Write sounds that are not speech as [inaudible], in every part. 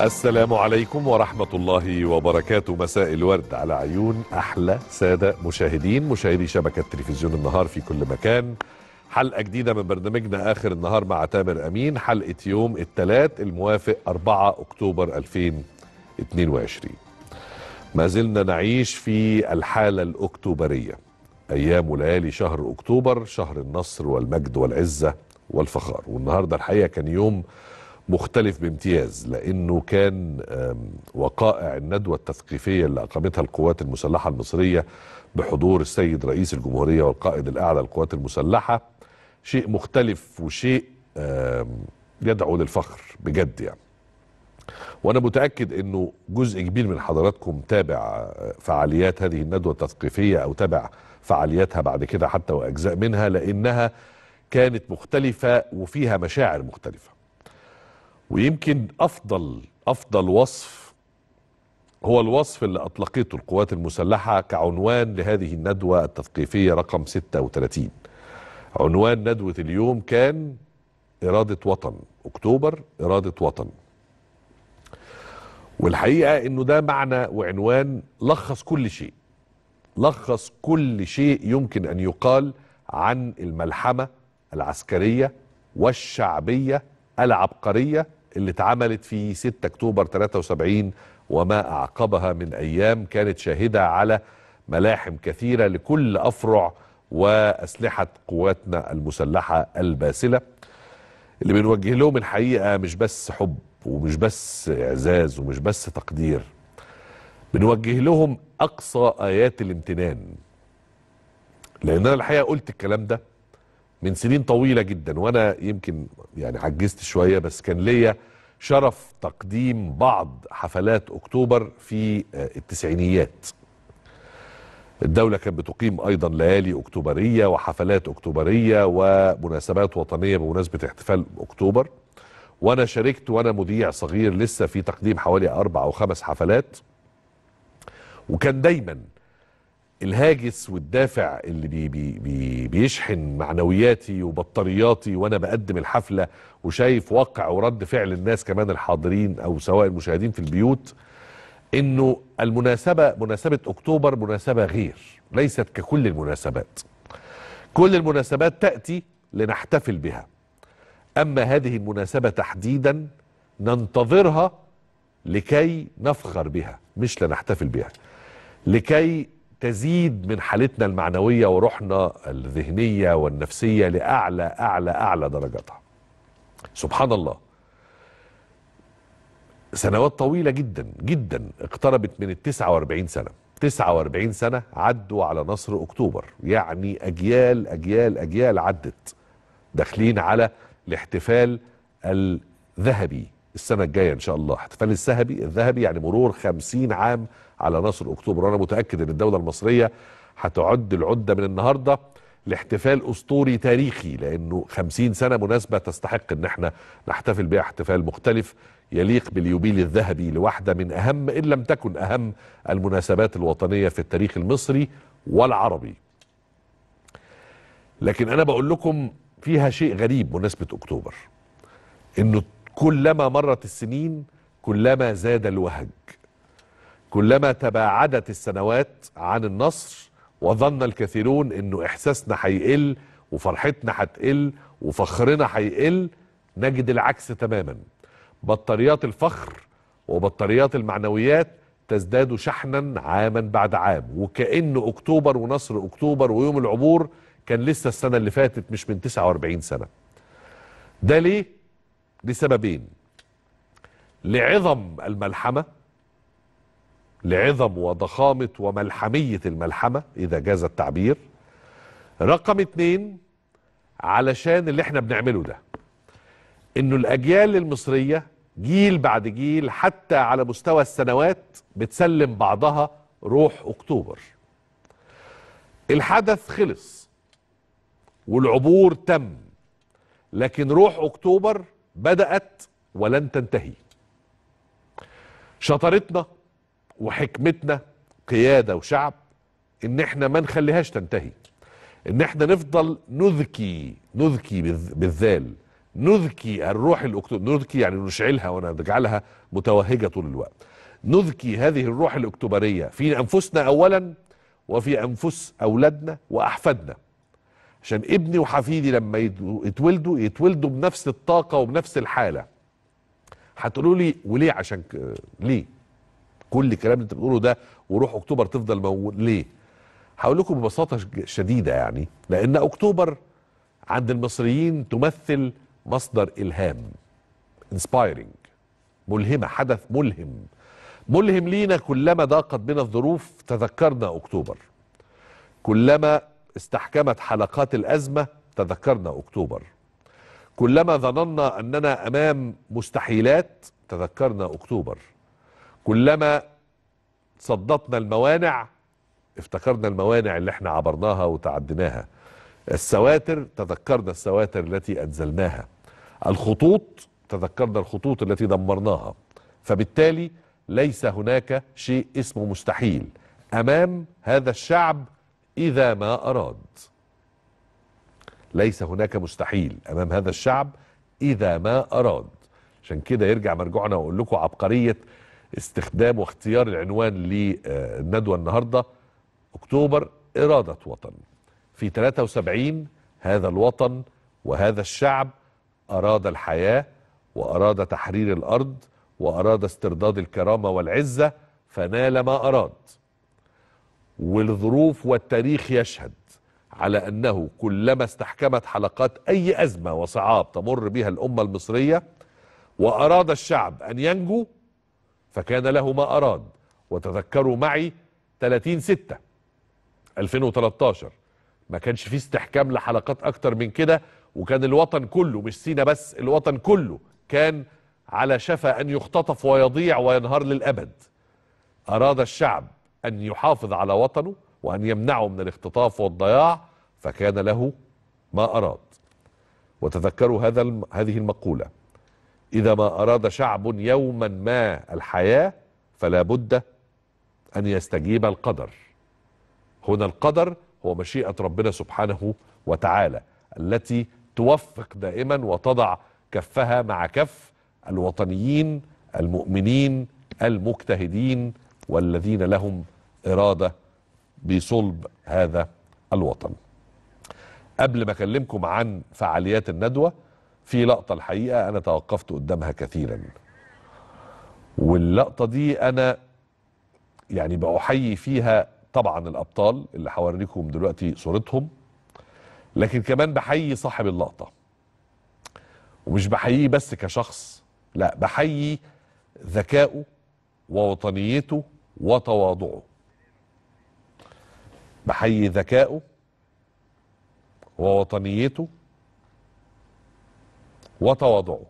السلام عليكم ورحمة الله وبركاته. مساء الورد على عيون أحلى سادة مشاهدين مشاهدي شبكة تلفزيون النهار في كل مكان. حلقة جديدة من برنامجنا آخر النهار مع تامر أمين. حلقة يوم الثلاث الموافق 4 أكتوبر 2022 ما زلنا نعيش في الحالة الأكتوبرية. أيام وليالي شهر أكتوبر شهر النصر والمجد والعزة والفخار. والنهاردة الحقيقة كان يوم مختلف بامتياز لأنه كان وقائع الندوة التثقيفية اللي أقامتها القوات المسلحة المصرية بحضور السيد رئيس الجمهورية والقائد الأعلى للقوات المسلحة شيء مختلف وشيء يدعو للفخر بجد يعني. وأنا متأكد إنه جزء كبير من حضراتكم تابع آه، فعاليات هذه الندوة التثقيفية أو تابع فعالياتها بعد كده حتى وأجزاء منها لأنها كانت مختلفة وفيها مشاعر مختلفة. ويمكن أفضل أفضل وصف هو الوصف اللي أطلقته القوات المسلحة كعنوان لهذه الندوة التثقيفية رقم 36 عنوان ندوة اليوم كان إرادة وطن أكتوبر إرادة وطن. والحقيقة إنه ده معنى وعنوان لخص كل شيء لخص كل شيء يمكن أن يقال عن الملحمة العسكرية والشعبية العبقرية اللي اتعملت في 6 أكتوبر 73 وما أعقبها من أيام كانت شاهدة على ملاحم كثيرة لكل أفرع وأسلحة قواتنا المسلحة الباسلة. اللي بنوجه لهم الحقيقة مش بس حب ومش بس إعزاز ومش بس تقدير بنوجه لهم أقصى آيات الامتنان. لأن أنا الحقيقة قلت الكلام ده من سنين طويلة جدا وأنا يمكن يعني عجزت شوية بس كان ليا شرف تقديم بعض حفلات أكتوبر في آه، التسعينيات. الدولة كانت بتقيم أيضا ليالي أكتوبرية وحفلات أكتوبرية ومناسبات وطنية بمناسبة احتفال أكتوبر. وأنا شاركت وأنا مذيع صغير لسه في تقديم حوالي أربع أو خمس حفلات. وكان دايما الهاجس والدافع اللي بي بي بي بيشحن معنوياتي وبطارياتي وأنا بقدم الحفلة وشايف واقع ورد فعل الناس كمان الحاضرين أو سواء المشاهدين في البيوت إنه المناسبة مناسبة أكتوبر مناسبة غير ليست ككل المناسبات. كل المناسبات تأتي لنحتفل بها. أما هذه المناسبة تحديدا ننتظرها لكي نفخر بها مش لنحتفل بها. لكي تزيد من حالتنا المعنوية وروحنا الذهنية والنفسية لأعلى أعلى أعلى درجاتها. سبحان الله. سنوات طويلة جدا جدا اقتربت من ال 49 سنة. 49 سنة عدوا على نصر أكتوبر، يعني أجيال أجيال أجيال عدت. داخلين على الاحتفال الذهبي السنة الجاية إن شاء الله، احتفال الذهبي الذهبي يعني مرور 50 عام على نصر أكتوبر وأنا متأكد إن الدولة المصرية هتعد العدة من النهارده لاحتفال أسطوري تاريخي لأنه 50 سنة مناسبة تستحق إن إحنا نحتفل بها احتفال مختلف يليق باليوبيل الذهبي لواحدة من أهم إن لم تكن أهم المناسبات الوطنية في التاريخ المصري والعربي. لكن أنا بقول لكم فيها شيء غريب مناسبه أكتوبر. إنه كلما مرت السنين كلما زاد الوهج. كلما تباعدت السنوات عن النصر وظن الكثيرون إنه إحساسنا هيقل وفرحتنا هتقل وفخرنا هيقل نجد العكس تماما. بطاريات الفخر وبطاريات المعنويات تزداد شحنا عاما بعد عام. وكأن أكتوبر ونصر أكتوبر ويوم العبور كان لسه السنة اللي فاتت مش من 49 سنة. ده ليه؟ لسببين. لعظم الملحمة لعظم وضخامة وملحمية الملحمة إذا جاز التعبير. رقم اتنين علشان اللي إحنا بنعمله ده إنه الأجيال المصرية جيل بعد جيل حتى على مستوى السنوات بتسلم بعضها روح أكتوبر. الحدث خلص والعبور تم لكن روح أكتوبر بدأت ولن تنتهي. شطارتنا وحكمتنا قيادة وشعب إن إحنا ما نخليهاش تنتهي. إن إحنا نفضل نذكي نذكي بالذ- بالذال. نذكي الروح الاكتوبر نذكي يعني نشعلها ونجعلها متوهجة طول الوقت. نذكي هذه الروح الأكتوبرية في أنفسنا اولا وفي أنفس أولادنا وأحفادنا. عشان ابني وحفيدي لما يتولدوا يتولدوا بنفس الطاقة وبنفس الحالة. هتقولوا لي وليه؟ عشان. ليه؟ كل الكلام اللي انت بتقوله ده وروح أكتوبر تفضل موجود ليه؟ هقول لكم ببساطة شديدة يعني لأن أكتوبر عند المصريين تمثل مصدر إلهام انسبايرنج ملهمة حدث ملهم. ملهم لينا كلما ضاقت بنا الظروف تذكرنا أكتوبر. كلما استحكمت حلقات الأزمة تذكرنا أكتوبر. كلما ظننا أننا أمام مستحيلات تذكرنا أكتوبر. كلما صدتنا الموانع افتكرنا الموانع اللي إحنا عبرناها وتعديناها. السواتر تذكرنا السواتر التي أنزلناها. الخطوط تذكرنا الخطوط التي دمرناها. فبالتالي ليس هناك شيء اسمه مستحيل. أمام هذا الشعب إذا ما أراد. ليس هناك مستحيل. أمام هذا الشعب إذا ما أراد. عشان كده يرجع مرجوعنا وأقول لكم عبقرية استخدام واختيار العنوان للندوة النهارده. أكتوبر إرادة وطن. في 73 هذا الوطن وهذا الشعب أراد الحياة وأراد تحرير الأرض وأراد استرداد الكرامة والعزة فنال ما أراد. والظروف والتاريخ يشهد على أنه كلما استحكمت حلقات أي أزمة وصعاب تمر بها الأمة المصرية وأراد الشعب أن ينجو فكان له ما أراد وتذكروا معي 30 6 2013 ما كانش فيه استحكام لحلقات أكتر من كده وكان الوطن كله مش سينا بس الوطن كله كان على شفا أن يختطف ويضيع وينهار للأبد. أراد الشعب أن يحافظ على وطنه وأن يمنعه من الاختطاف والضياع فكان له ما أراد. وتذكروا هذا. هذه المقولة. إذا ما أراد شعب يوما ما الحياة فلا بد أن يستجيب القدر هنا القدر هو مشيئة ربنا سبحانه وتعالى التي توفق دائما وتضع كفها مع كف الوطنيين المؤمنين المجتهدين والذين لهم إرادة بصلب هذا الوطن. قبل ما أكلمكم عن فعاليات الندوة في لقطة الحقيقة أنا توقفت قدامها كثيرا. واللقطة دي أنا يعني بأحيي فيها طبعا الأبطال اللي هوريكم دلوقتي صورتهم لكن كمان بحيي صاحب اللقطة ومش بحييه بس كشخص لا بحيي ذكائه ووطنيته وتواضعه بحيي ذكائه ووطنيته وتواضعه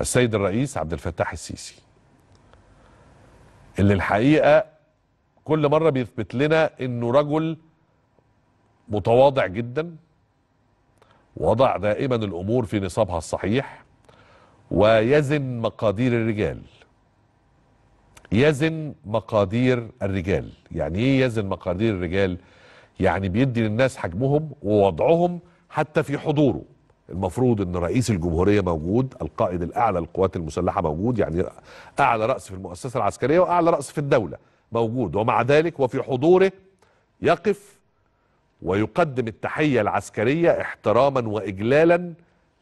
السيد الرئيس عبد الفتاح السيسي اللي الحقيقة كل مرة بيثبت لنا إنه رجل متواضع جدا وضع دائما الأمور في نصابها الصحيح ويزن مقادير الرجال. يزن مقادير الرجال. يعني إيه يزن مقادير الرجال؟ يعني بيدي للناس حجمهم ووضعهم حتى في حضوره. المفروض إن رئيس الجمهورية موجود القائد الأعلى للقوات المسلحة موجود يعني أعلى رأس في المؤسسة العسكرية وأعلى رأس في الدولة موجود. ومع ذلك وفي حضوره يقف ويقدم التحية العسكرية احتراما وإجلالا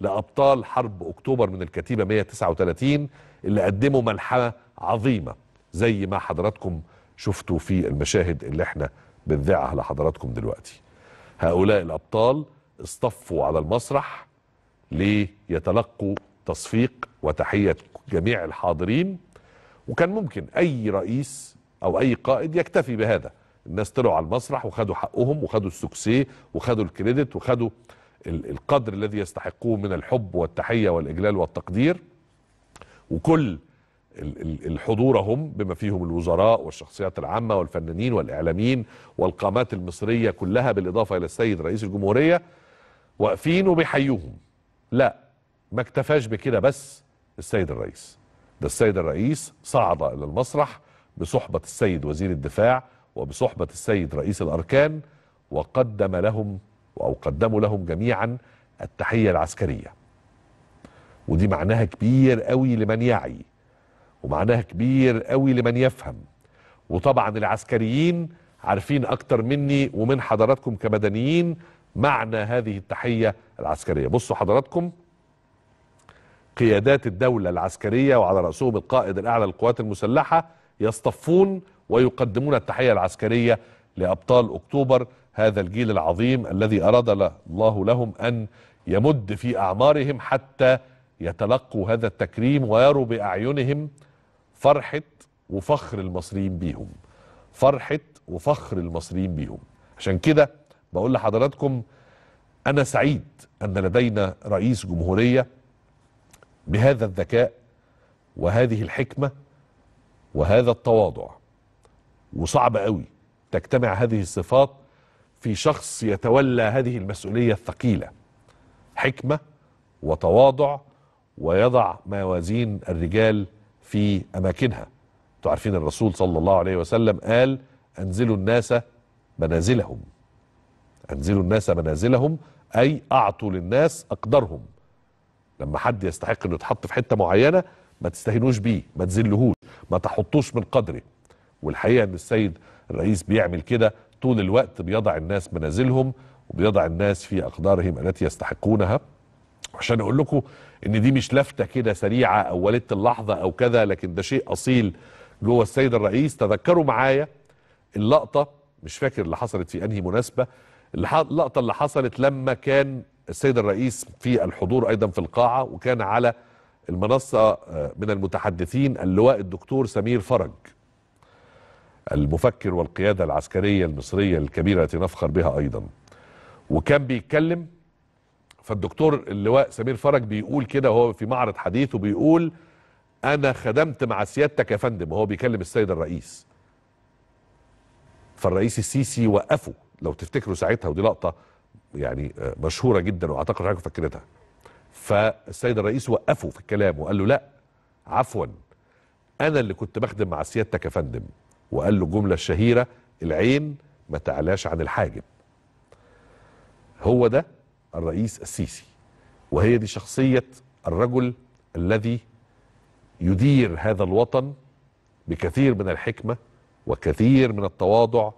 لأبطال حرب أكتوبر من الكتيبة 139 اللي قدموا ملحمه عظيمة. زي ما حضراتكم شفتوا في المشاهد اللي إحنا بنذاعها لحضراتكم دلوقتي. هؤلاء الأبطال اصطفوا على المسرح ليتلقوا تصفيق وتحية جميع الحاضرين وكان ممكن أي رئيس أو أي قائد يكتفي بهذا. الناس طلعوا على المسرح وخدوا حقهم وخدوا السكسي وخدوا الكريدت وخدوا القدر الذي يستحقوه من الحب والتحية والإجلال والتقدير. وكل الحضور هم بما فيهم الوزراء والشخصيات العامة والفنانين والإعلاميين والقامات المصرية كلها بالإضافة إلى السيد رئيس الجمهورية واقفين وبيحيوهم. لا ما اكتفاش بكده بس السيد الرئيس. ده السيد الرئيس صعد إلى المسرح بصحبة السيد وزير الدفاع وبصحبة السيد رئيس الأركان وقدم لهم أو قدموا لهم جميعا التحية العسكرية. ودي معناها كبير قوي لمن يعي. ومعناها كبير قوي لمن يفهم. وطبعا العسكريين عارفين أكتر مني ومن حضراتكم كمدنيين معنى هذه التحية العسكرية. بصوا حضراتكم قيادات الدولة العسكرية وعلى رأسهم القائد الأعلى للقوات المسلحة يصطفون ويقدمون التحية العسكرية لأبطال أكتوبر هذا الجيل العظيم الذي أراد له- الله لهم أن يمد في أعمارهم حتى يتلقوا هذا التكريم ويروا بأعينهم فرحة وفخر المصريين بيهم. فرحة وفخر المصريين بيهم. عشان كده بقول لحضراتكم أنا سعيد أن لدينا رئيس جمهورية بهذا الذكاء وهذه الحكمة وهذا التواضع. وصعب قوي تجتمع هذه الصفات في شخص يتولى هذه المسؤولية الثقيلة. حكمة وتواضع ويضع موازين الرجال في أماكنها. أنتوا عارفين الرسول صلى الله عليه وسلم قال أنزلوا الناس منازلهم. أنزلوا الناس منازلهم أي أعطوا للناس أقدارهم لما حد يستحق إنه يتحط في حتة معينة ما تستهينوش بيه ما تذلهوش ما تحطوش من قدره. والحقيقة إن السيد الرئيس بيعمل كده طول الوقت بيضع الناس منازلهم وبيضع الناس في أقدارهم التي يستحقونها. عشان أقول لكم إن دي مش لفتة كده سريعة أو ولدة اللحظة أو كذا لكن ده شيء أصيل جوه السيد الرئيس. تذكروا معايا اللقطة مش فاكر اللي حصلت في أنهي مناسبة اللقطة اللي حصلت لما كان السيد الرئيس في الحضور أيضا في القاعة وكان على المنصة آه، من المتحدثين اللواء الدكتور سمير فرج المفكر والقيادة العسكرية المصرية الكبيرة التي نفخر بها أيضا. وكان بيتكلم فالدكتور اللواء سمير فرج بيقول كده وهو في معرض حديثه بيقول أنا خدمت مع سيادتك يا فندم وهو بيكلم السيد الرئيس. فالرئيس السيسي وقفه لو تفتكروا ساعتها ودي لقطة يعني آه، مشهورة جدا وأعتقد حضرتك فاكرتها. فالسيد الرئيس وقفه في الكلام وقال له لا عفوا أنا اللي كنت بخدم مع سيادتك يا فندم. وقال له الجملة الشهيرة العين ما تعلاش عن الحاجب. هو ده الرئيس السيسي وهي دي شخصية الرجل الذي يدير هذا الوطن بكثير من الحكمة وكثير من التواضع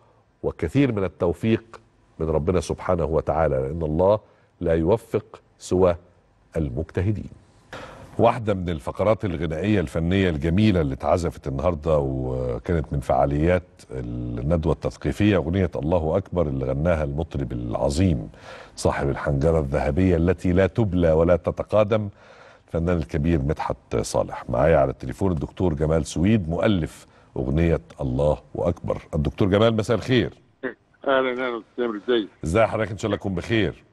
وكثير من التوفيق من ربنا سبحانه وتعالى لأن الله لا يوفق سوى المجتهدين. واحدة من الفقرات الغنائية الفنية الجميلة اللي اتعزفت النهاردة وكانت من فعاليات الندوة التثقيفية أغنية الله أكبر اللي غناها المطرب العظيم صاحب الحنجرة الذهبية التي لا تبلى ولا تتقادم الفنان الكبير مدحت صالح. معايا على التليفون الدكتور جمال سويد مؤلف أغنية الله أكبر. الدكتور جمال مساء الخير. تامر ازيك إزاي حضرتك؟ إن شاء الله تكون بخير.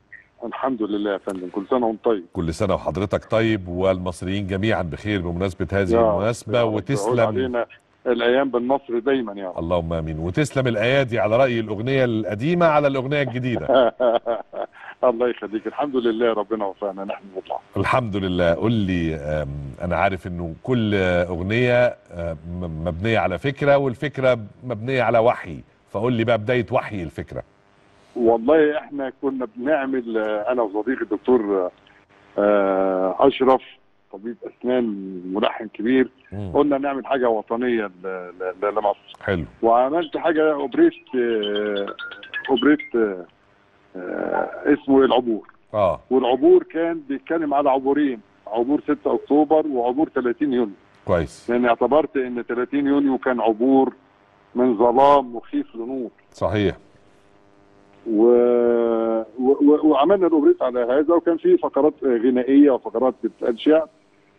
الحمد لله يا فندم. كل سنة وأنت طيب. كل سنة وحضرتك طيب والمصريين جميعا بخير بمناسبة هذه تعود وتسلم. علينا الأيام بالنصر دايما يا رب. اللهم آمين. وتسلم الأيادي على رأي الأغنية القديمة على الأغنية الجديدة. [laughs] الله يخليك. الحمد لله ربنا وفقنا. نحن نطلع. الحمد لله. قول لي أنا عارف إنه كل أغنية مبنية على فكرة والفكرة مبنية على وحي. فقول لي بقى بداية وحي الفكرة. والله إحنا كنا بنعمل آه، أنا وصديقي الدكتور آه، أشرف طبيب أسنان ملحن كبير مم. قلنا نعمل حاجة وطنية لمصر. حلو. وعملت حاجة أوبريت آه، أوبريت اسمه العبور. آه. والعبور كان بيتكلم على عبورين عبور 6 أكتوبر وعبور 30 يونيو. كويس. لأن اعتبرت إن 30 يونيو كان عبور من ظلام مخيف لنور. صحيح. و... و... وعملنا الأوبريت على هذا وكان في فقرات غنائية وفقرات بتتقال شعر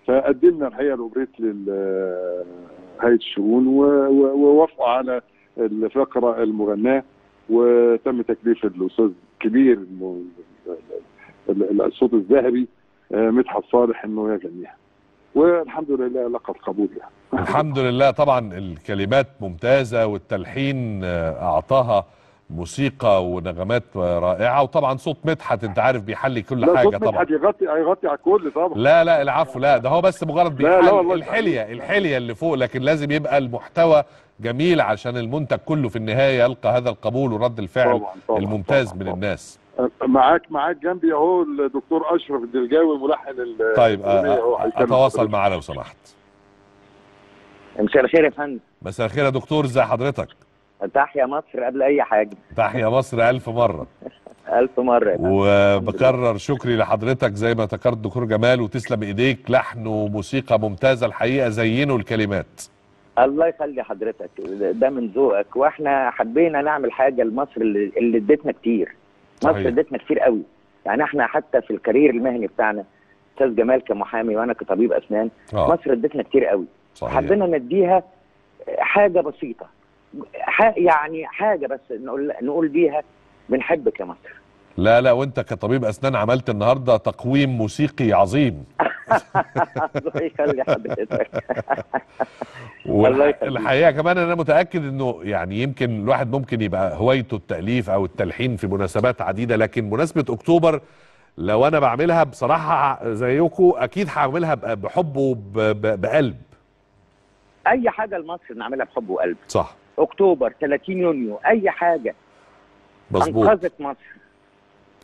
فقدمنا الحقيقة الأوبريت لهيئه الشؤون. ووافقوا على الفقرة المغناة وتم تكليف الأستاذ الكبير الصوت الذهبي آه، مدحت صالح إنه يغنيها والحمد لله لقد قبول يعني الحمد لله طبعا الكلمات ممتازة والتلحين آه، أعطاها موسيقى ونغمات رائعة وطبعا صوت مدحت أنت عارف بيحلي كل لا حاجة صوت طبعا. مدحت يغطي هيغطي على الكل طبعا. لا لا العفو لا ده هو بس مجرد بيحل الحلية الحلية اللي فوق لكن لازم يبقى المحتوى جميل عشان المنتج كله في النهاية يلقى هذا القبول ورد الفعل طبعا طبعا الممتاز طبعا من طبعا. الناس. معاك معاك جنبي أهو الدكتور أشرف الدلجاوي ملحن ال- طيب أتواصل. معاه لو سمحت. مساء الخير يا فندم. مساء الخير يا دكتور ازي حضرتك؟ تحيا مصر قبل أي حاجة. تحيا مصر ألف مرة. [laughs] ألف مرة. وبكرر شكري لحضرتك زي ما ذكرت دكتور جمال وتسلم إيديك لحن وموسيقى ممتازة الحقيقة زينوا الكلمات. الله يخلي حضرتك ده من ذوقك. وإحنا حبينا نعمل حاجة لمصر اللي اللي ادتنا كتير. مصر صحيح. ادتنا كتير قوي. يعني إحنا حتى في الكارير المهني بتاعنا أستاذ جمال كمحامي وأنا كطبيب أسنان آه. مصر ادتنا كتير قوي. صحيح. حبينا نديها حاجة بسيطة. يعني حاجة بس نقول نقول بيها بنحبك يا مصر لا لا وانت كطبيب أسنان عملت النهارده تقويم موسيقي عظيم. [laughs] الله يخلي حضرتك. والحقيقة كمان أنا متأكد إنه يعني يمكن الواحد ممكن يبقى هوايته التأليف أو التلحين في مناسبات عديدة لكن مناسبة أكتوبر لو أنا بعملها بصراحة زيكم أكيد هعملها بحب وبقلب أي حاجة لمصر نعملها بحب وقلب. صح. أكتوبر 30 يونيو أي حاجة. مظبوط. أنقذت مصر.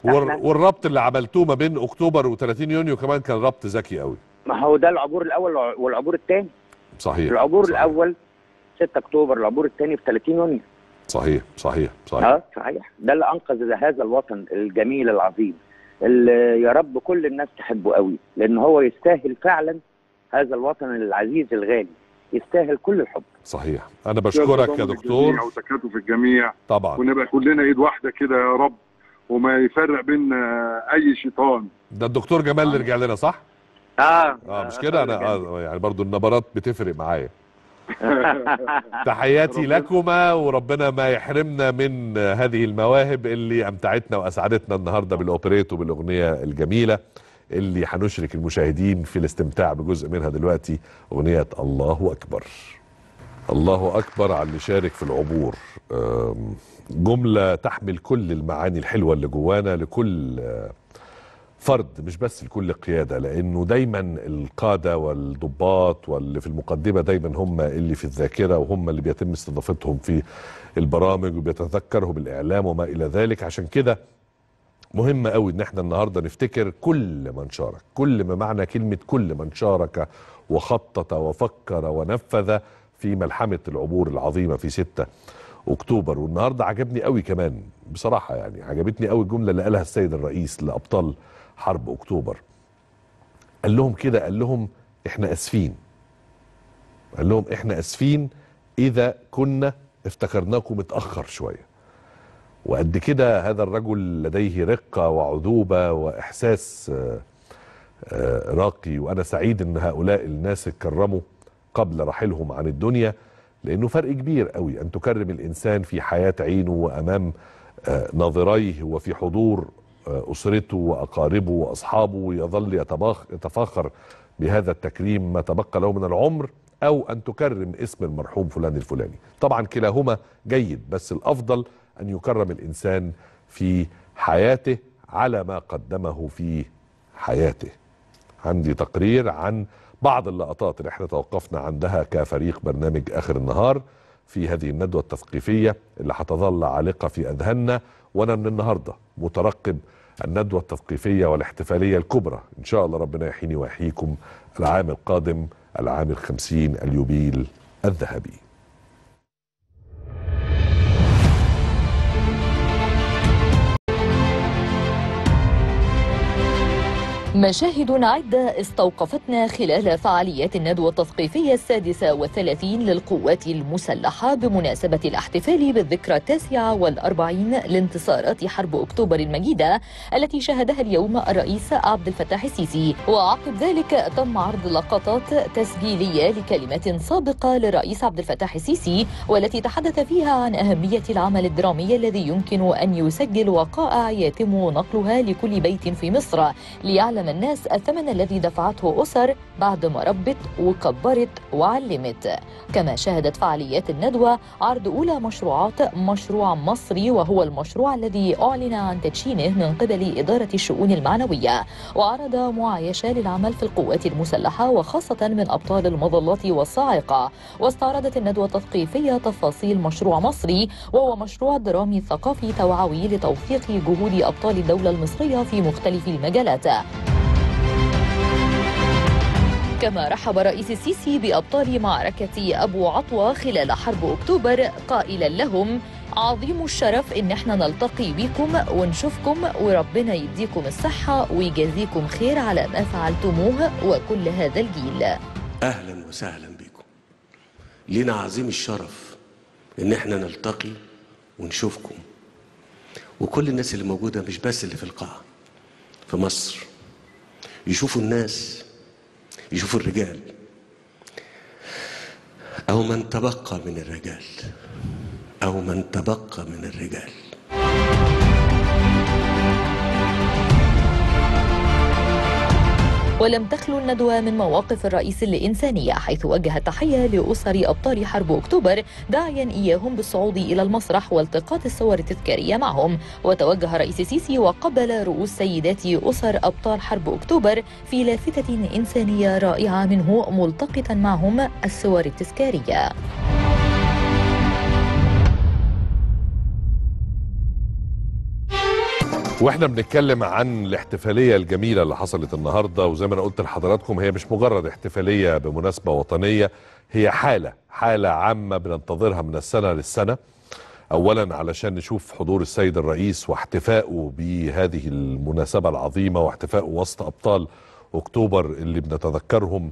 والربط اللي عملتوه ما بين أكتوبر و30 يونيو كمان كان ربط ذكي قوي. ما هو ده العبور الأول والعبور الثاني صحيح العبور صحيح. الأول 6 أكتوبر العبور الثاني في 30 يونيو. صحيح صحيح صحيح. آه صحيح. ده اللي أنقذ هذا الوطن الجميل العظيم اللي يا رب كل الناس تحبه قوي لأن هو يستاهل فعلا هذا الوطن العزيز الغالي. يستاهل كل الحب. صحيح. أنا بشكرك يا دكتور. وتكاتف الجميع. طبعا. ونبقى كلنا إيد واحدة كده يا رب وما يفرق بيننا أي شيطان. ده الدكتور جمال اللي رجع لنا صح؟ آه. آه مش كده؟ أنا آه يعني برضو النبرات بتفرق معايا. [laughs] تحياتي لكما وربنا ما يحرمنا من هذه المواهب اللي أمتعتنا وأسعدتنا النهارده بالاوبريت وبالاغنيه الجميلة. اللي هنشرك المشاهدين في الاستمتاع بجزء منها دلوقتي أغنية الله أكبر. الله أكبر على اللي شارك في العبور. جملة تحمل كل المعاني الحلوة اللي جوانا لكل آه، فرد مش بس لكل قيادة لأنه دايما القادة والضباط واللي في المقدمة دايما هم اللي في الذاكرة وهم اللي بيتم استضافتهم في البرامج وبيتذكرهم الإعلام وما إلى ذلك. عشان كده مهم قوي إن إحنا النهارده نفتكر كل من شارك كل ما معنى كلمة كل من شارك وخطط وفكر ونفذ في ملحمة العبور العظيمة في 6 أكتوبر. والنهاردة عجبني قوي كمان بصراحة يعني عجبتني قوي الجملة اللي قالها السيد الرئيس لأبطال حرب أكتوبر. قال لهم كده قال لهم إحنا آسفين. قال لهم إحنا آسفين إذا كنا افتكرناكم متأخر شوية. وقد كده هذا الرجل لديه رقة وعذوبة وإحساس آه، آه، راقي. وأنا سعيد أن هؤلاء الناس اتكرموا قبل رحيلهم عن الدنيا لأنه فرق كبير قوي أن تكرم الإنسان في حياة عينه وأمام آه، ناظريه وفي حضور أسرته وأقاربه وأصحابه ويظل يتفاخر بهذا التكريم ما تبقى له من العمر أو أن تكرم اسم المرحوم فلان الفلاني. طبعا كلاهما جيد بس الأفضل أن يكرم الإنسان في حياته على ما قدمه في حياته. عندي تقرير عن بعض اللقطات اللي إحنا توقفنا عندها كفريق برنامج آخر النهار في هذه الندوة التثقيفية اللي هتظل عالقة في أذهاننا وأنا من النهاردة مترقب الندوة التثقيفية والاحتفالية الكبرى. إن شاء الله ربنا يحييني ويحييكم العام القادم العام الخمسين اليوبيل الذهبي. مشاهد عدة استوقفتنا خلال فعاليات الندوة التثقيفية السادسة والثلاثين للقوات المسلحة بمناسبة الاحتفال بالذكرى التاسعة والأربعين لانتصارات حرب أكتوبر المجيدة التي شهدها اليوم الرئيس عبد الفتاح السيسي. وعقب ذلك تم عرض لقطات تسجيلية لكلمات سابقة للرئيس عبد الفتاح السيسي والتي تحدث فيها عن أهمية العمل الدرامي الذي يمكن أن يسجل وقائع يتم نقلها لكل بيت في مصر. ليعلم تعلم الناس الثمن الذي دفعته أسر بعد ما ربت وكبرت وعلمت. كما شهدت فعاليات الندوة عرض أولى مشروعات مشروع مصري وهو المشروع الذي أعلن عن تدشينه من قبل إدارة الشؤون المعنوية. وعرض معايشة للعمل في القوات المسلحة وخاصة من أبطال المظلات والصاعقة. واستعرضت الندوة التثقيفية تفاصيل مشروع مصري وهو مشروع درامي ثقافي توعوي لتوثيق جهود أبطال الدولة المصرية في مختلف المجالات. كما رحب رئيس السيسي بأبطال معركة أبو عطوة خلال حرب أكتوبر قائلا لهم عظيم الشرف إن إحنا نلتقي بكم ونشوفكم وربنا يديكم الصحة ويجازيكم خير على ما فعلتموه وكل هذا الجيل. أهلا وسهلا بكم. لينا عظيم الشرف إن إحنا نلتقي ونشوفكم. وكل الناس اللي موجودة مش بس اللي في القاعة في مصر يشوفوا الناس يشوفوا الرجال. أو من تبقى من الرجال. أو من تبقى من الرجال. ولم تخلو الندوة من مواقف الرئيس الإنسانية حيث وجه تحية لأسر أبطال حرب أكتوبر داعيا إياهم بالصعود إلى المسرح والتقاط الصور التذكارية معهم. وتوجه رئيس السيسي وقبل رؤوس سيدات أسر أبطال حرب أكتوبر في لافتة إنسانية رائعة منه ملتقطا معهم الصور التذكارية. وإحنا بنتكلم عن الاحتفالية الجميلة اللي حصلت النهارده وزي ما أنا قلت لحضراتكم هي مش مجرد احتفالية بمناسبة وطنية هي حالة حالة عامة بننتظرها من السنة للسنة. اولا علشان نشوف حضور السيد الرئيس واحتفائه بهذه المناسبة العظيمة واحتفائه وسط أبطال أكتوبر اللي بنتذكرهم.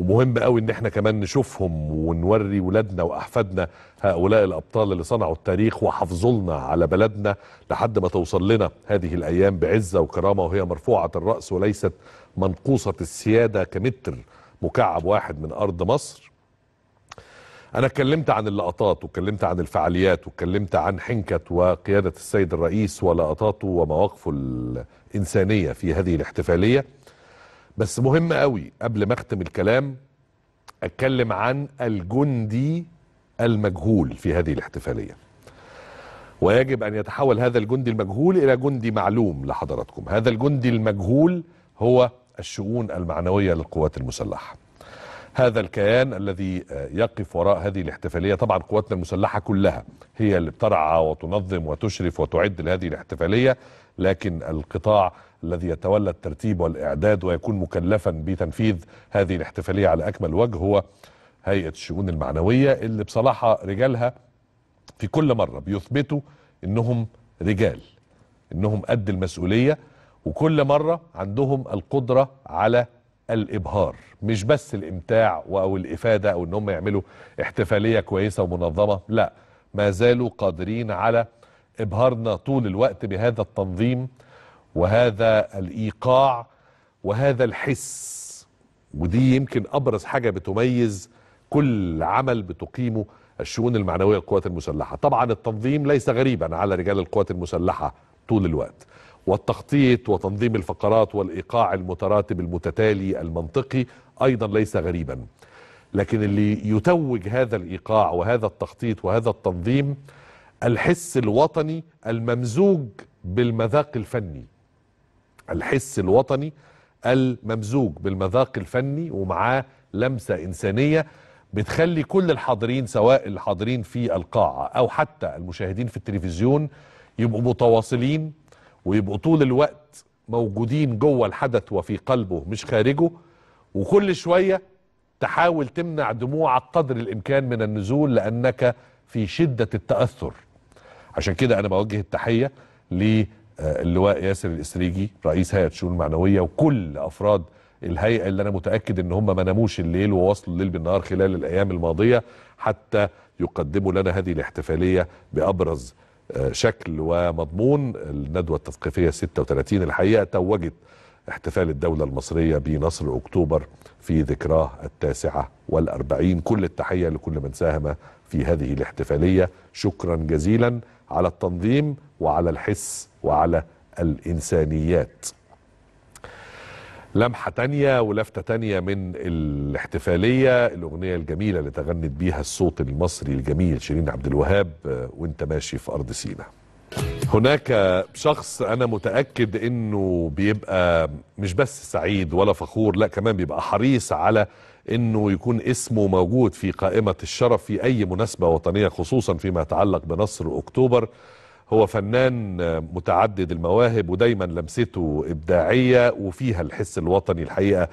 ومهم قوي إن إحنا كمان نشوفهم ونوري ولادنا وأحفادنا هؤلاء الأبطال اللي صنعوا التاريخ وحافظوا لنا على بلدنا لحد ما توصل لنا هذه الأيام بعزة وكرامة وهي مرفوعة الرأس وليست منقوصة السيادة كمتر مكعب واحد من أرض مصر. أنا اتكلمت عن اللقطات واتكلمت عن الفعاليات واتكلمت عن حنكة وقيادة السيد الرئيس ولقطاته ومواقفه الإنسانية في هذه الاحتفالية. بس مهم قوي قبل ما اختم الكلام اتكلم عن الجندي المجهول في هذه الاحتفالية. ويجب أن يتحول هذا الجندي المجهول إلى جندي معلوم لحضراتكم. هذا الجندي المجهول هو الشؤون المعنوية للقوات المسلحة. هذا الكيان الذي يقف وراء هذه الاحتفالية طبعا قواتنا المسلحة كلها هي اللي بترعى وتنظم وتشرف وتعد لهذه الاحتفالية. لكن القطاع الذي يتولى الترتيب والإعداد ويكون مكلفا بتنفيذ هذه الاحتفالية على أكمل وجه هو هيئة الشؤون المعنوية اللي بصراحة رجالها في كل مرة بيثبتوا إنهم رجال إنهم قد المسؤولية وكل مرة عندهم القدرة على الإبهار مش بس الإمتاع أو الإفادة أو إن هم يعملوا احتفالية كويسة ومنظمة لا ما زالوا قادرين على إبهارنا طول الوقت بهذا التنظيم وهذا الإيقاع وهذا الحس. ودي يمكن أبرز حاجة بتميز كل عمل بتقيمه الشؤون المعنوية للقوات المسلحة. طبعا التنظيم ليس غريبا على رجال القوات المسلحة طول الوقت. والتخطيط وتنظيم الفقرات والإيقاع المتراتب المتتالي المنطقي أيضا ليس غريبا. لكن اللي يتوج هذا الإيقاع وهذا التخطيط وهذا التنظيم الحس الوطني الممزوج بالمذاق الفني. الحس الوطني الممزوج بالمذاق الفني ومعاه لمسة إنسانية بتخلي كل الحاضرين سواء الحاضرين في القاعة أو حتى المشاهدين في التلفزيون يبقوا متواصلين ويبقوا طول الوقت موجودين جوه الحدث وفي قلبه مش خارجه. وكل شوية تحاول تمنع دموعك قدر الإمكان من النزول لأنك في شدة التأثر. عشان كده أنا بوجه التحية للواء ياسر الإسريجي رئيس هيئة الشؤون المعنويه وكل أفراد الهيئة اللي أنا متأكد إن هم ما ناموش الليل وواصلوا الليل بالنهار خلال الأيام الماضية حتى يقدموا لنا هذه الاحتفالية بأبرز شكل ومضمون الندوة التثقيفية 36 الحقيقة توجت احتفال الدولة المصرية بنصر أكتوبر في ذكراه التاسعة والأربعين. كل التحية لكل من ساهم في هذه الاحتفالية. شكرا جزيلا. على التنظيم وعلى الحس وعلى الإنسانيات. لمحة تانية ولفتة تانية من الاحتفالية الأغنية الجميلة اللي تغنت بيها الصوت المصري الجميل شيرين عبد الوهاب وانت ماشي في أرض سينا. هناك شخص أنا متأكد إنه بيبقى مش بس سعيد ولا فخور لا كمان بيبقى حريص على إنه يكون اسمه موجود في قائمة الشرف في أي مناسبة وطنية خصوصا فيما يتعلق بنصر أكتوبر. هو فنان متعدد المواهب ودايما لمسته إبداعية وفيها الحس الوطني الحقيقة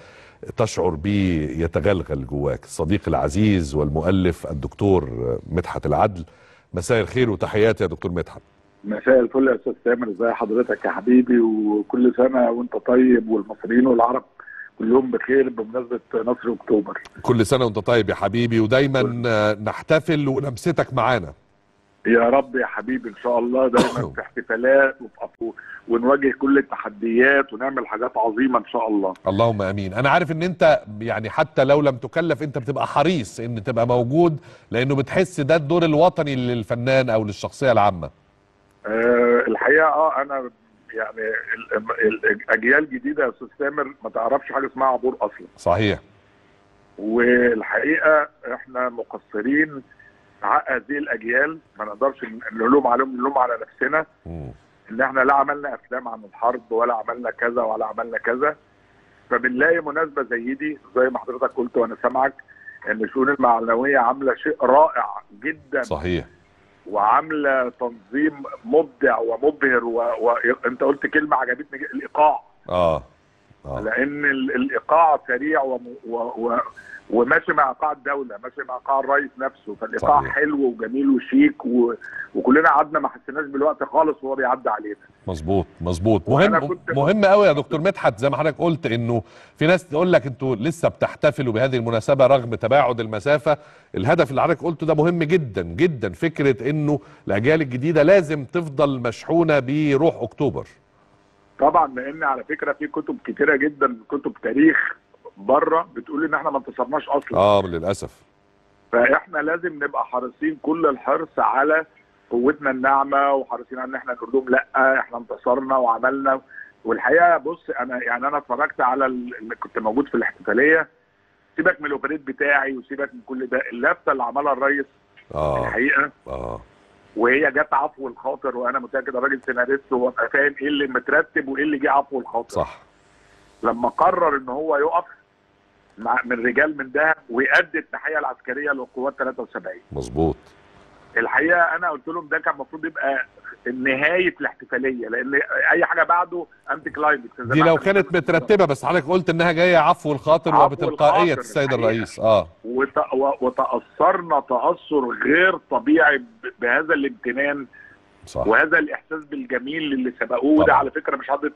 تشعر بيه يتغلغل جواك. الصديق العزيز والمؤلف الدكتور مدحت العدل مساء الخير وتحياتي يا دكتور مدحت. مساء الفل يا أستاذ سامر ازي حضرتك يا حبيبي؟ وكل سنة وأنت طيب والمصريين والعرب كلهم بخير بمناسبة نصر أكتوبر. كل سنة وأنت طيب يا حبيبي ودايما نحتفل ولمستك معانا. يا رب يا حبيبي إن شاء الله دايما في احتفالات ونواجه كل التحديات ونعمل حاجات عظيمة إن شاء الله. اللهم آمين. أنا عارف إن أنت يعني حتى لو لم تكلف أنت بتبقى حريص إن تبقى موجود لأنه بتحس ده الدور الوطني للفنان أو للشخصية العامة. أه الحقيقة آه أنا يعني ال- ال- الأجيال الجديدة يا أستاذ سامر ما تعرفش حاجة اسمها عبور أصلا. صحيح. والحقيقة إحنا مقصرين حق هذه الأجيال ما نقدرش نلوم عليهم نلوم على نفسنا. مم. إن إحنا لا عملنا أفلام عن الحرب ولا عملنا كذا ولا عملنا كذا. فبنلاقي مناسبة زي دي زي ما حضرتك قلت وأنا سامعك إن الشؤون المعنوية عاملة شيء رائع جدا. صحيح. وعاملة تنظيم مبدع ومبهر وانت قلت كلمة عجبتني الإيقاع. آه. آه. لأن ال- الإيقاع سريع وم- و... و... وماشي مع إيقاع الدولة ماشي مع إيقاع الرئيس نفسه فالإيقاع صحيح. حلو وجميل وشيك و... وكلنا قعدنا ما حسيناش بالوقت خالص وهو بيعدي علينا. مظبوط مظبوط. مهم كنت- مهم قوي يا دكتور مدحت زي ما حضرتك قلت إنه في ناس تقول لك أنتوا لسه بتحتفلوا بهذه المناسبة رغم تباعد المسافة. الهدف اللي حضرتك قلته ده مهم جدا جدا. فكرة إنه الأجيال الجديدة لازم تفضل مشحونة بروح أكتوبر. طبعا لأن على فكرة في كتب كتيرة جدا كتب تاريخ بره بتقول إن إحنا ما انتصرناش أصلا. آه للأسف. فإحنا لازم نبقى حريصين كل الحرص على قوتنا الناعمة وحريصين إن إحنا نقول لهم لأ إحنا انتصرنا وعملنا. والحقيقة بص أنا يعني أنا اتفرجت على ال- اللي كنت موجود في الاحتفالية. سيبك من الأوبريت بتاعي وسيبك من كل ده اللفته اللي عملها الريس آه. الحقيقة. آه. وهي جت عفو الخاطر وأنا متأكد الراجل سيناريست وابقى فاهم إيه اللي مترتب وإيه اللي جه عفو الخاطر. صح. لما قرر إن هو يقف مع من رجال من دهب ويأدي التحيه العسكرية للقوات 73 مظبوط. الحقيقة أنا قلت لهم ده كان المفروض يبقى نهاية الاحتفالية لأن أي حاجة بعده انتي كلايمكس دي لو كانت مترتبة بس حضرتك قلت إنها جاية عفو الخاطر وبتلقائية السيد. الرئيس. آه. وت... وتأثرنا تأثر غير طبيعي بهذا الامتنان صح. وهذا الإحساس بالجميل اللي سبقوه. ده على فكرة مش عاده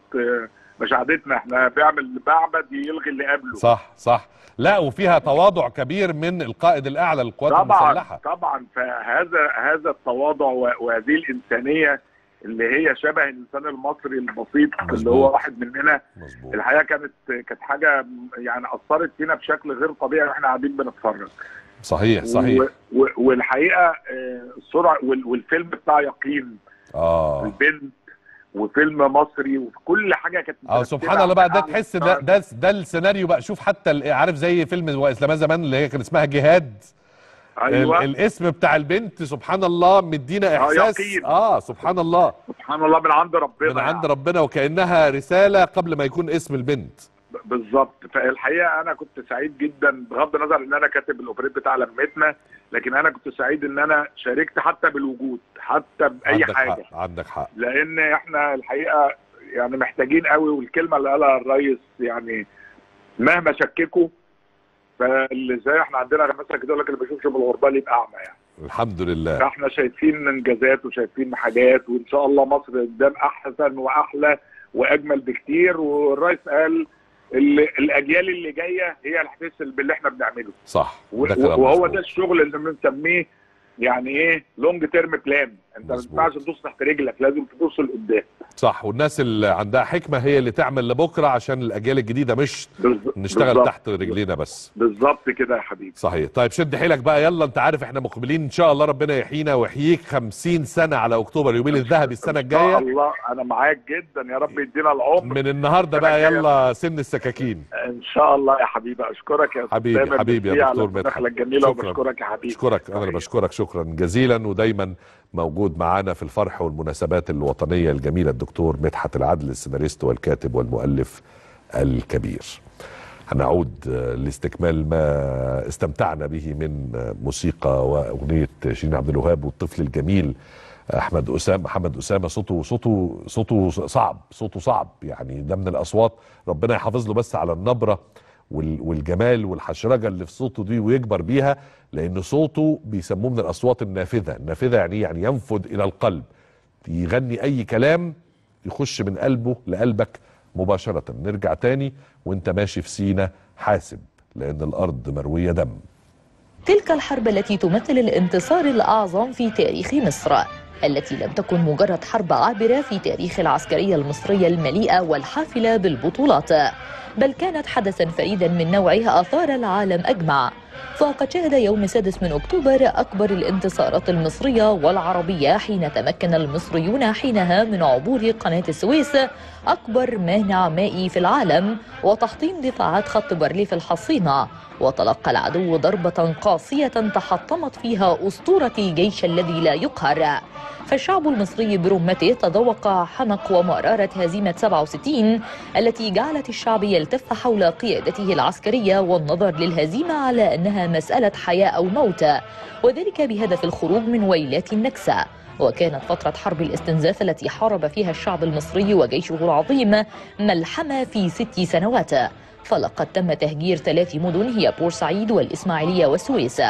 مش عادتنا إحنا بيعمل معبد يلغي اللي قبله. صح صح. لا وفيها تواضع كبير من القائد الأعلى للقوات المسلحة. طبعا. فهذا هذا التواضع وهذه الإنسانية اللي هي شبه الإنسان المصري البسيط اللي. هو واحد مننا. مظبوط. الحقيقة كانت كانت حاجة يعني أثرت فينا بشكل غير طبيعي وإحنا قاعدين بنتفرج. صحيح صحيح. و... و... والحقيقة آه، السرعه وال... والفيلم بتاع يقين. آه. البنت وفيلم مصري وكل حاجة كانت آه سبحان الله بقى ده تحس ده ده ده السيناريو بقى. شوف حتى عارف زي فيلم وإسلام زمان اللي هي كان اسمها جهاد؟ أيوه. ال الاسم بتاع البنت سبحان الله مدينا آه، إحساس. يقين. آه سبحان الله. سبحان الله من عند ربنا من عند ربنا وكأنها رسالة قبل ما يكون اسم البنت. بالظبط. فالحقيقة أنا كنت سعيد جدا بغض النظر إن أنا كاتب الأوبريت بتاع لمتنا لكن أنا كنت سعيد إن أنا شاركت حتى بالوجود حتى بأي عندك حاجة. حق عندك حق. لأن إحنا الحقيقة يعني محتاجين قوي والكلمة اللي قالها الريس يعني مهما شككوا فاللي زي إحنا عندنا مثلا كده يقول لك اللي بيشوفش بالغربال يبقى اعمى يعني. الحمد لله. فإحنا شايفين إنجازات وشايفين حاجات وإن شاء الله مصر قدام أحسن وأحلى وأجمل بكتير. والرئيس قال ال- الأجيال اللي جاية هي اللي هتحس باللي إحنا بنعمله. صح. ده وهو. ده الشغل اللي بنسميه يعني إيه long term plan انت ما. ينفعش تبص تحت رجلك لازم تبص لقدام صح والناس اللي عندها حكمة هي اللي تعمل لبكرة عشان الأجيال الجديدة مش بالظ- نشتغل بالظبط. تحت رجلينا بس بالظبط كده يا حبيبي صحيح طيب شد حيلك بقى يلا انت عارف إحنا مقبلين إن شاء الله ربنا يحيينا ويحييك 50 سنة على أكتوبر اليوبيل الذهبي السنة ان شاء الجاية الله أنا معاك جدا يا رب يدينا العمر من النهارده بقى. يلا سن السكاكين إن شاء الله يا حبيبي أشكرك يا حبيبي- حبيبي يا دكتور مدحت. شكراً. وبشكرك يا حبيبي أشكرك أنا بشكرك شكرا جزيلا ودايما موجود معانا في الفرح والمناسبات الوطنية الجميلة الدكتور مدحت العدل السيناريست والكاتب والمؤلف الكبير. هنعود آه، لاستكمال ما استمتعنا به من آه، موسيقى وأغنية شيرين عبد الوهاب والطفل الجميل أحمد أسامة محمد أسامة. صوته صوته صوته صعب صوته صعب يعني ده من الأصوات. ربنا يحافظ له بس على النبرة. والجمال والحشرجة اللي في صوته دي ويكبر بيها لأن صوته بيسموه من الأصوات النافذة. النافذة يعني إيه؟ يعني ينفذ إلى القلب. يغني أي كلام يخش من قلبه لقلبك مباشرة. نرجع تاني وأنت ماشي في سينا حاسب لأن الأرض مروية دم. تلك الحرب التي تمثل الانتصار الأعظم في تاريخ مصر. التي لم تكن مجرد حرب عابرة في تاريخ العسكرية المصرية المليئة والحافلة بالبطولات بل كانت حدثا فريدا من نوعه أثار العالم أجمع. فقد شهد يوم السادس من أكتوبر أكبر الانتصارات المصرية والعربية حين تمكن المصريون حينها من عبور قناة السويس أكبر مانع مائي في العالم وتحطيم دفاعات خط بارليف الحصينة. وتلقى العدو ضربة قاسية تحطمت فيها أسطورة الجيش الذي لا يقهر. فالشعب المصري برمته تذوق حنق ومرارة هزيمة 67 التي جعلت الشعب يلتف حول قيادته العسكرية والنظر للهزيمة على أنها مسألة حياة أو موت وذلك بهدف الخروج من ويلات النكسة. وكانت فترة حرب الاستنزاف التي حارب فيها الشعب المصري وجيشه العظيم ملحمة في ست سنوات. فلقد تم تهجير ثلاث مدن هي بورسعيد والإسماعيلية والسويس.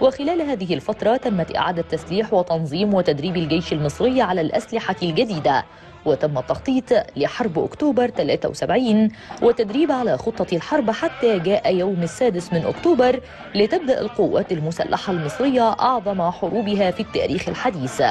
وخلال هذه الفترة تمت إعادة تسليح وتنظيم وتدريب الجيش المصري على الأسلحة الجديدة وتم التخطيط لحرب أكتوبر 73 وتدريب على خطة الحرب حتى جاء يوم السادس من أكتوبر لتبدأ القوات المسلحة المصرية أعظم حروبها في التاريخ الحديث.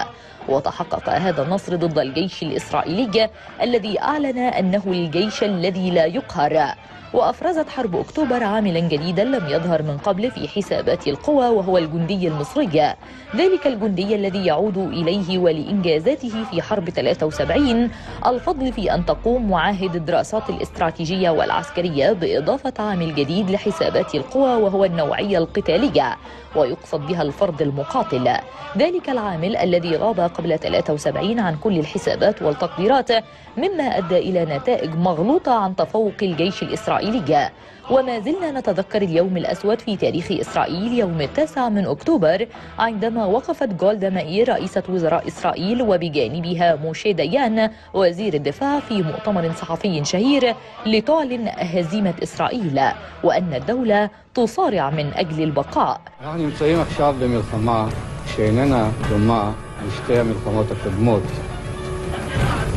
وتحقق هذا النصر ضد الجيش الإسرائيلي الذي أعلن أنه الجيش الذي لا يقهر. وأفرزت حرب أكتوبر عاملا جديدا لم يظهر من قبل في حسابات القوى وهو الجندي المصري. ذلك الجندي الذي يعود إليه ولإنجازاته في حرب 73 الفضل في أن تقوم معاهد الدراسات الاستراتيجية والعسكرية بإضافة عامل جديد لحسابات القوى وهو النوعية القتالية. ويقصد بها الفرد المقاتل. ذلك العامل الذي غاب قبل 73 عن كل الحسابات والتقديرات مما أدى إلى نتائج مغلوطة عن تفوق الجيش الإسرائيلي. وما زلنا نتذكر اليوم الأسود في تاريخ إسرائيل يوم التاسع من أكتوبر عندما وقفت جولدا مائير رئيسة وزراء إسرائيل وبجانبها موشي ديان وزير الدفاع في مؤتمر صحفي شهير لتعلن هزيمة إسرائيل وأن الدولة تصارع من أجل البقاء אנחנו נמצאים עכשיו במלחמה שאיננה דומה לשתי המלחמות הקודמות,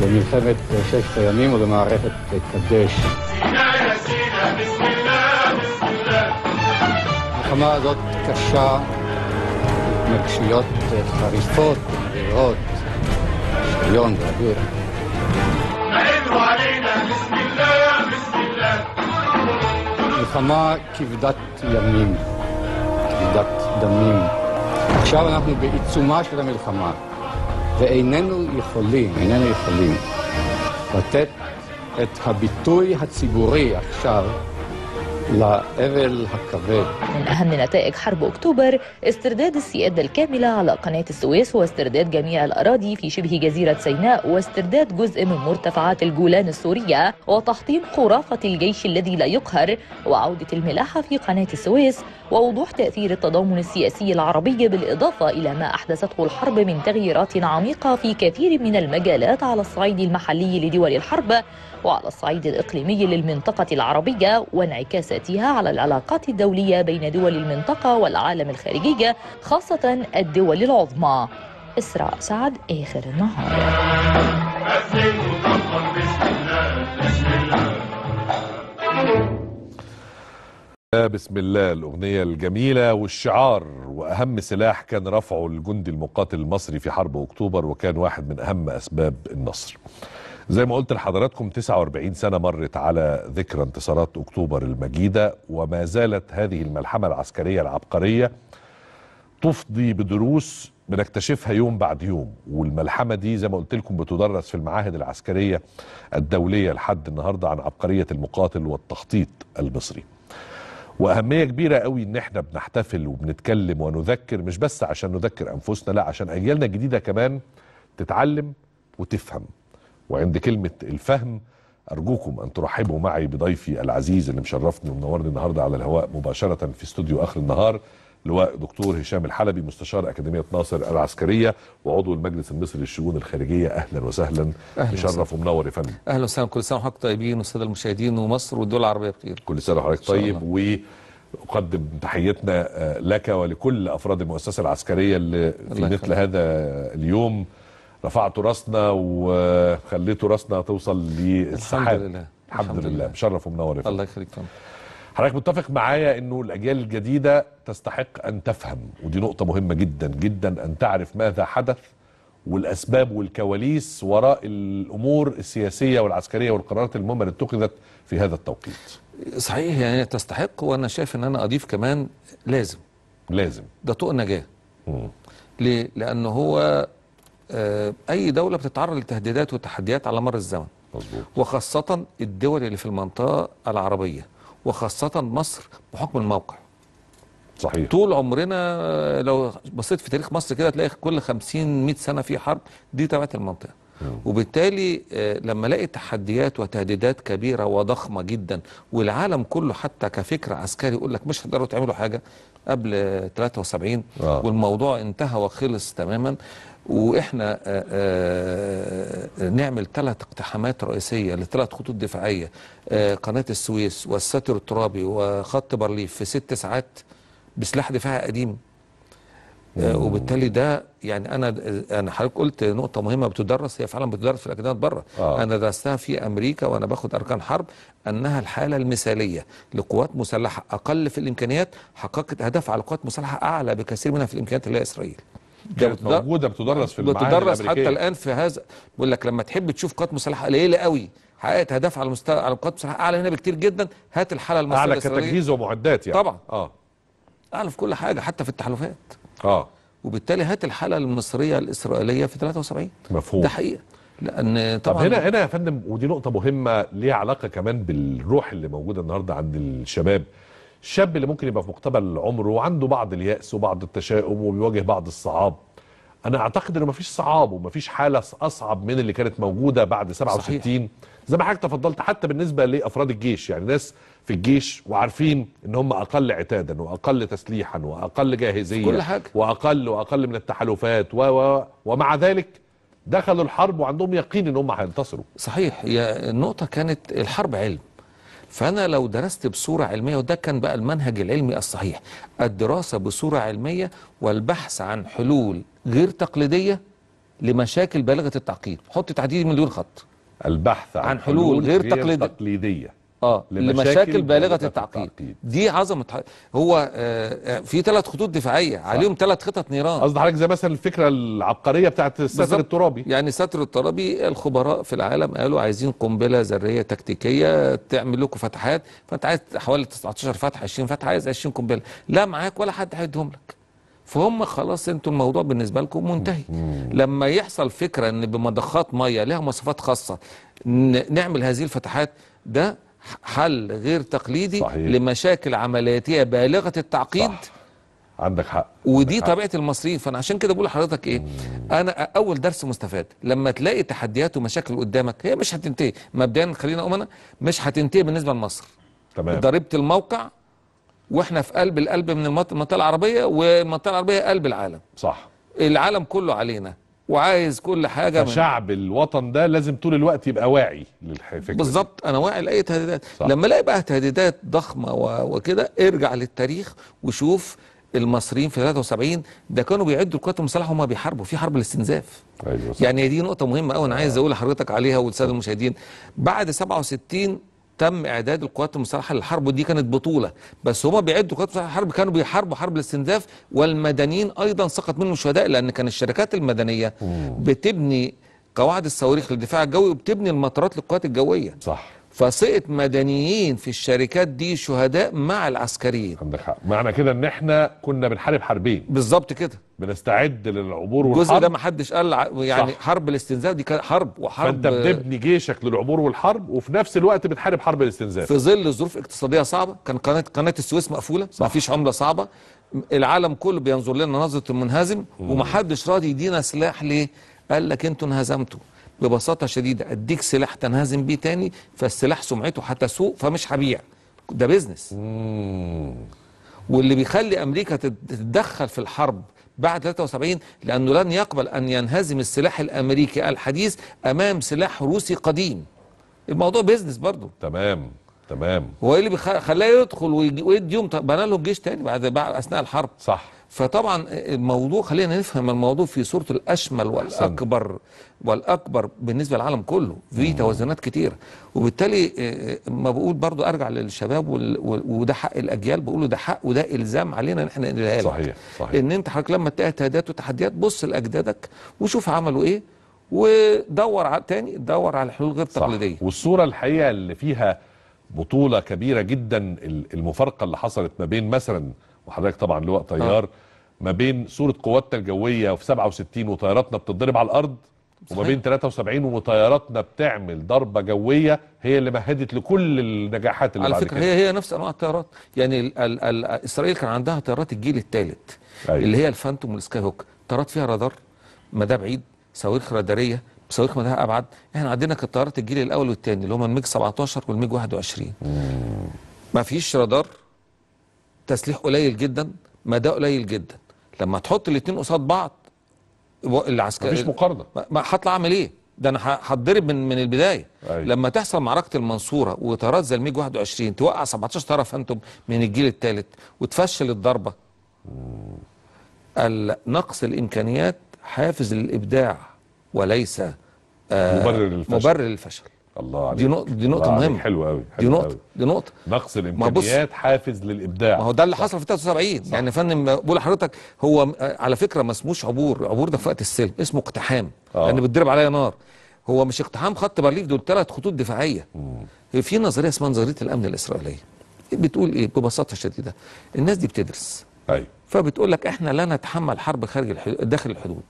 למלחמת ששת הימים ולמערכת קדש. המלחמה הזאת קשה, התנגשויות חריפות, מהירות, שריון ואוויר. מלחמה כבדת ימים, כבדת דמים. עכשיו אנחנו בעיצומה של המלחמה, ואיננו יכולים, איננו יכולים, לתת את הביטוי הציבורי עכשיו לאבל הכבד. من أهم نتائج حرب أكتوبر استرداد السيادة الكاملة على قناة السويس واسترداد جميع الأراضي في شبه جزيرة سيناء واسترداد جزء من مرتفعات الجولان السورية وتحطيم خرافة الجيش الذي لا يقهر وعودة الملاحة في قناة السويس ووضوح تأثير التضامن السياسي العربي بالإضافة إلى ما أحدثته الحرب من تغييرات عميقة في كثير من المجالات على الصعيد المحلي لدول الحرب وعلى الصعيد الإقليمي للمنطقة العربية وانعكاساتها على العلاقات الدولية بين دول المنطقة والعالم الخارجي خاصة الدول العظمى. إسراء سعد آخر النهار. بسم الله الأغنية الجميلة والشعار وأهم سلاح كان رفعه الجندي المقاتل المصري في حرب أكتوبر وكان واحد من أهم أسباب النصر. زي ما قلت لحضراتكم 49 سنة مرت على ذكرى انتصارات أكتوبر المجيدة وما زالت هذه الملحمة العسكرية العبقرية تفضي بدروس بنكتشفها يوم بعد يوم والملحمة دي زي ما قلت لكم بتدرس في المعاهد العسكرية الدولية لحد النهارده عن عبقرية المقاتل والتخطيط المصري. وأهمية كبيرة قوي إن إحنا بنحتفل وبنتكلم ونذكر مش بس عشان نذكر أنفسنا لا عشان أجيالنا الجديدة كمان تتعلم وتفهم. وعند كلمة الفهم أرجوكم أن ترحبوا معي بضيفي العزيز اللي مشرفني ومنورني النهارده على الهواء مباشرة في استوديو آخر النهار لواء دكتور هشام الحلبي مستشار أكاديمية ناصر العسكرية وعضو المجلس المصري للشؤون الخارجية. أهلا وسهلا. أهلاً مشرف ومنور يا فندم. أهلا وسهلا. كل سنة وحضرتك طيبين والساده المشاهدين ومصر والدول العربية بخير. كل سنة وحضرتك طيب وأقدم تحيتنا آه، لك ولكل أفراد المؤسسة العسكرية اللي في مثل. هذا اليوم. رفعتوا راسنا وخليتوا راسنا توصل للسحاب لله. الحمد, الحمد لله. مشرف ومنور. الله يخليك حضرتك متفق معايا إنه الأجيال الجديدة تستحق أن تفهم ودي نقطة مهمة جدا جدا أن تعرف ماذا حدث والأسباب والكواليس وراء الأمور السياسية والعسكرية والقرارات المهمة اللي اتخذت في هذا التوقيت صحيح يعني تستحق وأنا شايف إن أنا أضيف كمان لازم لازم ده طوق نجاه. ليه؟ لأنه هو أي دولة بتتعرض لتهديدات وتحديات على مر الزمن. مظبوط. وخاصة الدول اللي في المنطقة العربية. وخاصة مصر بحكم الموقع. صحيح. طول عمرنا لو بصيت في تاريخ مصر كده تلاقي كل 50 100 سنة في حرب دي تبعت المنطقة. وبالتالي آه، لما ألاقي تحديات وتهديدات كبيرة وضخمة جدا والعالم كله حتى كفكر عسكري يقول لك مش هتقدروا تعملوا حاجة قبل آه، 73 آه. والموضوع انتهى وخلص تماما وإحنا آه، آه، آه، نعمل ثلاث اقتحامات رئيسية لثلاث خطوط دفاعية قناة السويس والستر الترابي وخط بارليف في ست ساعات بسلاح دفاعي قديم. وبالتالي ده يعني أنا أنا حضرتك قلت نقطة مهمة بتدرس هي فعلا بتدرس في الأكاديميات بره. آه. أنا درستها في أمريكا وأنا باخد أركان حرب أنها الحالة المثالية لقوات مسلحة أقل في الإمكانيات حققت اهداف على قوات مسلحة أعلى بكثير منها في الإمكانيات اللي هي إسرائيل. كانت موجودة بتدرس في المعاهد بتدرس. حتى الآن في هذا بقول لك لما تحب تشوف قوات مسلحه قليلة قوي. حققت اهداف على مستوى على قوات مسلحه أعلى هنا بكتير جدا. هات الحالة المصرية أعلى. كتجهيز ومعدات يعني. طبعا. آه. أعلى في كل حاجة حتى في التحالفات. آه. وبالتالي هات الحالة المصرية الإسرائيلية في 73 مفهوم. ده حقيقة. لأن طب طبعا هنا هنا يا فندم ودي نقطة مهمة ليها علاقة كمان بالروح اللي موجودة النهاردة عند الشباب. الشاب اللي ممكن يبقى في مقتبل عمره وعنده بعض اليأس وبعض التشاؤم وبيواجه بعض الصعاب. أنا أعتقد إنه مفيش صعاب ومفيش حالة أصعب من اللي كانت موجودة بعد 67 زي ما حضرتك تفضلت حتى بالنسبة لأفراد الجيش يعني ناس في الجيش وعارفين إن هم أقل عتادا وأقل تسليحا وأقل جاهزية كل حاجة. وأقل وأقل من التحالفات و و ومع ذلك دخلوا الحرب وعندهم يقين إن هم هينتصروا. صحيح هي النقطه كانت الحرب علم. فأنا لو درست بصورة علمية وده كان بقى المنهج العلمي الصحيح الدراسة بصورة علمية والبحث عن حلول غير تقليدية لمشاكل بالغة التعقيد. حط تعديل من دون خط. البحث عن, عن حلول غير تقليدية. تقليدية. آه لمشاكل لمشاكل بالغة التعقيد. التعقيد. دي عظمة هو آه، آه، في ثلاث خطوط دفاعية عليهم ثلاث خطط نيران. قصد حضرتك زي مثلا الفكرة العبقرية بتاعت الستر. الترابي. يعني ستر الترابي الخبراء في العالم قالوا عايزين قنبلة ذرية تكتيكية تعمل لكم فتحات فانت عايز حوالي 19 فتحه 20 فتحه عايز 20 قنبلة. لا معاك ولا حد هيديهم لك. فهم خلاص أنتوا الموضوع بالنسبة لكم منتهي. لما يحصل فكرة إن بمضخات مية لها مواصفات خاصة نعمل هذه الفتحات ده حل غير تقليدي صحيح. لمشاكل عملياتية بالغة التعقيد. صح. عندك حق. ودي عندك حق. طبيعة المصريين. فأنا عشان كده بقول لحضرتك إيه؟ أنا أول درس مستفاد. لما تلاقي تحديات ومشاكل قدامك هي مش هتنتهي. مبدئيا خلينا أنا مش هتنتهي بالنسبة لمصر. تمام. ضربت الموقع وإحنا في قلب القلب من المنط- المنطقة العربية والمنطقة العربية قلب العالم. صح. العالم كله علينا. وعايز كل حاجة من فشعب الوطن ده لازم طول الوقت يبقى واعي للفكرة بالظبط أنا واعي لأي تهديدات صح. لما ألاقي بقى تهديدات ضخمة وكده ارجع للتاريخ وشوف المصريين في 73 ده كانوا بيعدوا القوات المسلحة وهم بيحاربوا في حرب الاستنزاف أيوه صح. يعني دي نقطة مهمة قوي أنا عايز أقول لحضرتك عليها وللساده المشاهدين بعد 67 تم إعداد القوات المسلحة للحرب ودي كانت بطولة. بس هما بيعدوا القوات المسلحة للحرب كانوا بيحاربوا حرب الاستنزاف والمدنيين أيضا سقط منهم شهداء لأن كان الشركات المدنية بتبني قواعد الصواريخ للدفاع الجوي وبتبني المطارات للقوات الجوية. صح. فسقط مدنيين في الشركات دي شهداء مع العسكريين. عندك حق. معنى كده إن إحنا كنا بنحارب حربين بالظبط كده. بنستعد للعبور الجزء والحرب. ده ما حدش قال يعني صح. حرب الاستنزاف دي كانت حرب وحرب فأنت بتبني جيشك للعبور والحرب وفي نفس الوقت بتحارب حرب الاستنزاف. في ظل ظروف اقتصادية صعبة. كان قناه قناة السويس مقفولة ما فيش عملة صعبة. العالم كله بينظر لنا نظرة المنهزم ومحدش راضي يدينا سلاح ليه؟ قال لك أنتوا انهزمتوا. ببساطة شديدة أديك سلاح تنهزم بيه تاني فالسلاح سمعته هتسوء فمش هبيع. ده business. واللي بيخلي أمريكا تت- تتدخل في الحرب بعد 73 لأنه لن يقبل أن ينهزم السلاح الأمريكي الحديث أمام سلاح روسي قديم. الموضوع business برضه تمام تمام. هو إيه اللي خلاه يدخل ويديهم بنى لهم جيش تاني بعد أثناء الحرب. صح. فطبعا الموضوع خلينا نفهم الموضوع في صورته الأشمل والأكبر والأكبر بالنسبة للعالم كله في توازنات كتير. وبالتالي آه، ما بقول برضو أرجع للشباب وده حق الأجيال بقوله ده حق وده إلزام علينا إن إحنا. صحيح صحيح. إن أنت حضرتك لما تلاقي اجتهادات وتحديات بص لأجدادك وشوف عملوا إيه ودور على تاني دور على حلول غير. تقليدية. والصورة الحقيقة اللي فيها بطولة كبيرة جدا ال- المفارقة اللي حصلت ما بين مثلا وحضرتك طبعا لواء طيار ما بين صورة قواتنا الجوية في 67 وطياراتنا بتتضرب على الأرض وما صحيح. بين 73 وطياراتنا بتعمل ضربة جوية هي اللي مهدت لكل النجاحات اللي على بعد فكرة كده. هي هي نفس أنواع الطيارات. يعني ال ال ال إسرائيل كان عندها طيارات الجيل الثالث أيوة. اللي هي الفانتوم والسكاي هوك طيارات فيها رادار مدى بعيد. صواريخ رادارية صواريخ مدى أبعد. إحنا عندنا كانت طيارات الجيل الأول والثاني اللي هم الميج 17 والميج 21 ما فيش رادار تسليح قليل جدا مدى قليل جدا لما تحط الاثنين قصاد بعض العسكري مفيش مقارنة هطلع أعمل إيه؟ ده أنا هتضرب من من البداية أيوة. لما تحصل معركة المنصورة وطيارات زي الميج 21 توقع 17 طياره فانتوم من الجيل الثالث وتفشل الضربة ال- نقص الإمكانيات حافز للإبداع وليس آه مبرر للفشل. مبرر للفشل الله عليك. دي نقطة دي نقطه. مهمة. حلو قوي دي نقطه دي نقطة. نقص الامكانيات حافز للإبداع. ما هو ده اللي حصل في 73 يعني يا فندم بقول لحضرتك هو على فكرة ما اسموش عبور. عبور ده في وقت السلم اسمه اقتحام. آه. لأن بتضرب عليا نار. هو مش اقتحام خط بارليف دول ثلاث خطوط دفاعية. في نظرية اسمها نظرية الأمن الإسرائيلية. بتقول إيه؟ ببساطة شديدة. الناس دي بتدرس. أيوه. فبتقول لك إحنا لا نتحمل حرب خارج الحدود داخل الحدود.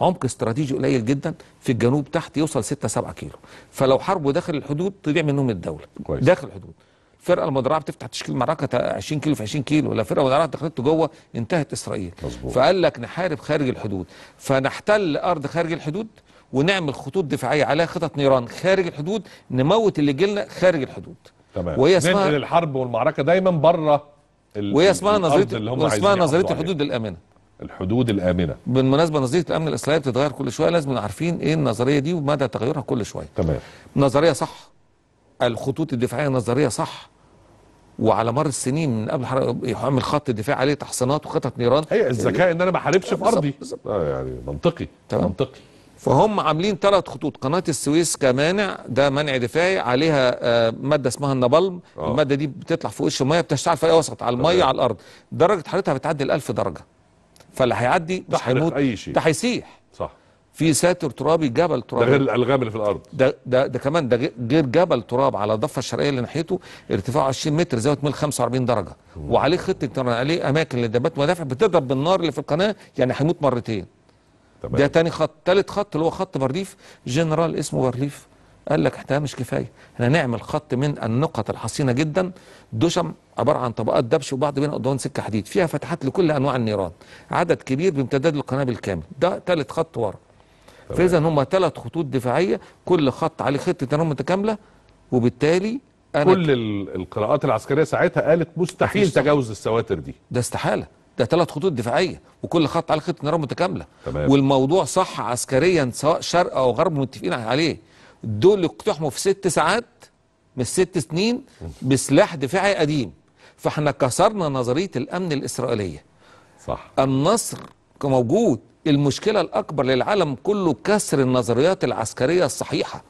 عمق استراتيجي قليل جدا في الجنوب تحت يوصل 6 7 كيلو. فلو حربوا داخل الحدود تضيع منهم الدولة كويس. داخل الحدود. الفرقه المدرعة بتفتح تشكيل معركة تا- 20 كيلو في 20 كيلو لا فرقة مدرعه دخلت جوه انتهت إسرائيل. مظبوط. فقال لك نحارب خارج الحدود. فنحتل أرض خارج الحدود ونعمل خطوط دفاعية عليها خطط نيران خارج الحدود نموت اللي جيلنا خارج الحدود. تمام. وهي اسمها الحرب والمعركة دايما بره وهي اسمها نظريه اسمها نظرية الحدود الآمنة. الحدود الآمنة. بالمناسبة نظرية الأمن الاسرائيلي بتتغير كل شوية لازم عارفين إيه النظرية دي ومدى تغيرها كل شوية. تمام. نظرية صح الخطوط الدفاعية نظرية صح وعلى مر السنين من قبل حرب يعمل خط دفاع عليه تحصينات وخطط نيران. هي الذكاء إن أنا ما احاربش في أرضي. بالظبط. آه يعني منطقي تمام. منطقي. فهم عاملين ثلاث خطوط. قناة السويس كمانع ده منع دفاعي عليها آه، مادة اسمها النبلم. آه. المادة دي بتطلع فوق وش الميه بتشتغل في أي وسط على المية تمام. على الأرض. درجة حرارتها بتعدي ال 1000 درجة. فاللي هيعدي مش هيموت أي شيء. ده هيسيح. صح. في ساتر ترابي جبل ده ترابي. غير الألغام اللي في الأرض. ده ده ده كمان ده غير جبل تراب على الضفة الشرقية اللي ناحيته ارتفاعه 20 متر زاوية ميل 45 درجة. وعليه خطة عليه أماكن للدبابات مدافع بتضرب بالنار اللي في القناة يعني هيموت مرتين. تمام. ده تاني خط. تالت خط اللي هو خط بارليف جنرال اسمه بارليف قال لك إحنا مش كفاية. إحنا نعمل خط من النقط الحصينة جدا. دشم عبارة عن طبقات دبش وبعض بينها قضبان سكة حديد. فيها فتحات لكل أنواع النيران. عدد كبير بامتداد القناه بالكامل ده تالت خط ورا. فاذا هم ثلاث خطوط دفاعية. كل خط عليه خطة نار متكاملة. وبالتالي أنا كل ال- القراءات العسكرية ساعتها قالت مستحيل. تجاوز السواتر دي. ده استحالة. ده ثلاث خطوط دفاعية وكل خط عليه خطة نيران متكاملة. تمام. والموضوع صح عسكريا سواء شرق أو غرب متفقين عليه. دول اقتحموا في ست ساعات مش ست سنين بسلاح دفاعي قديم. فاحنا كسرنا نظرية الأمن الإسرائيلية. صح. النصر موجود المشكلة الأكبر للعالم كله كسر النظريات العسكرية الصحيحة.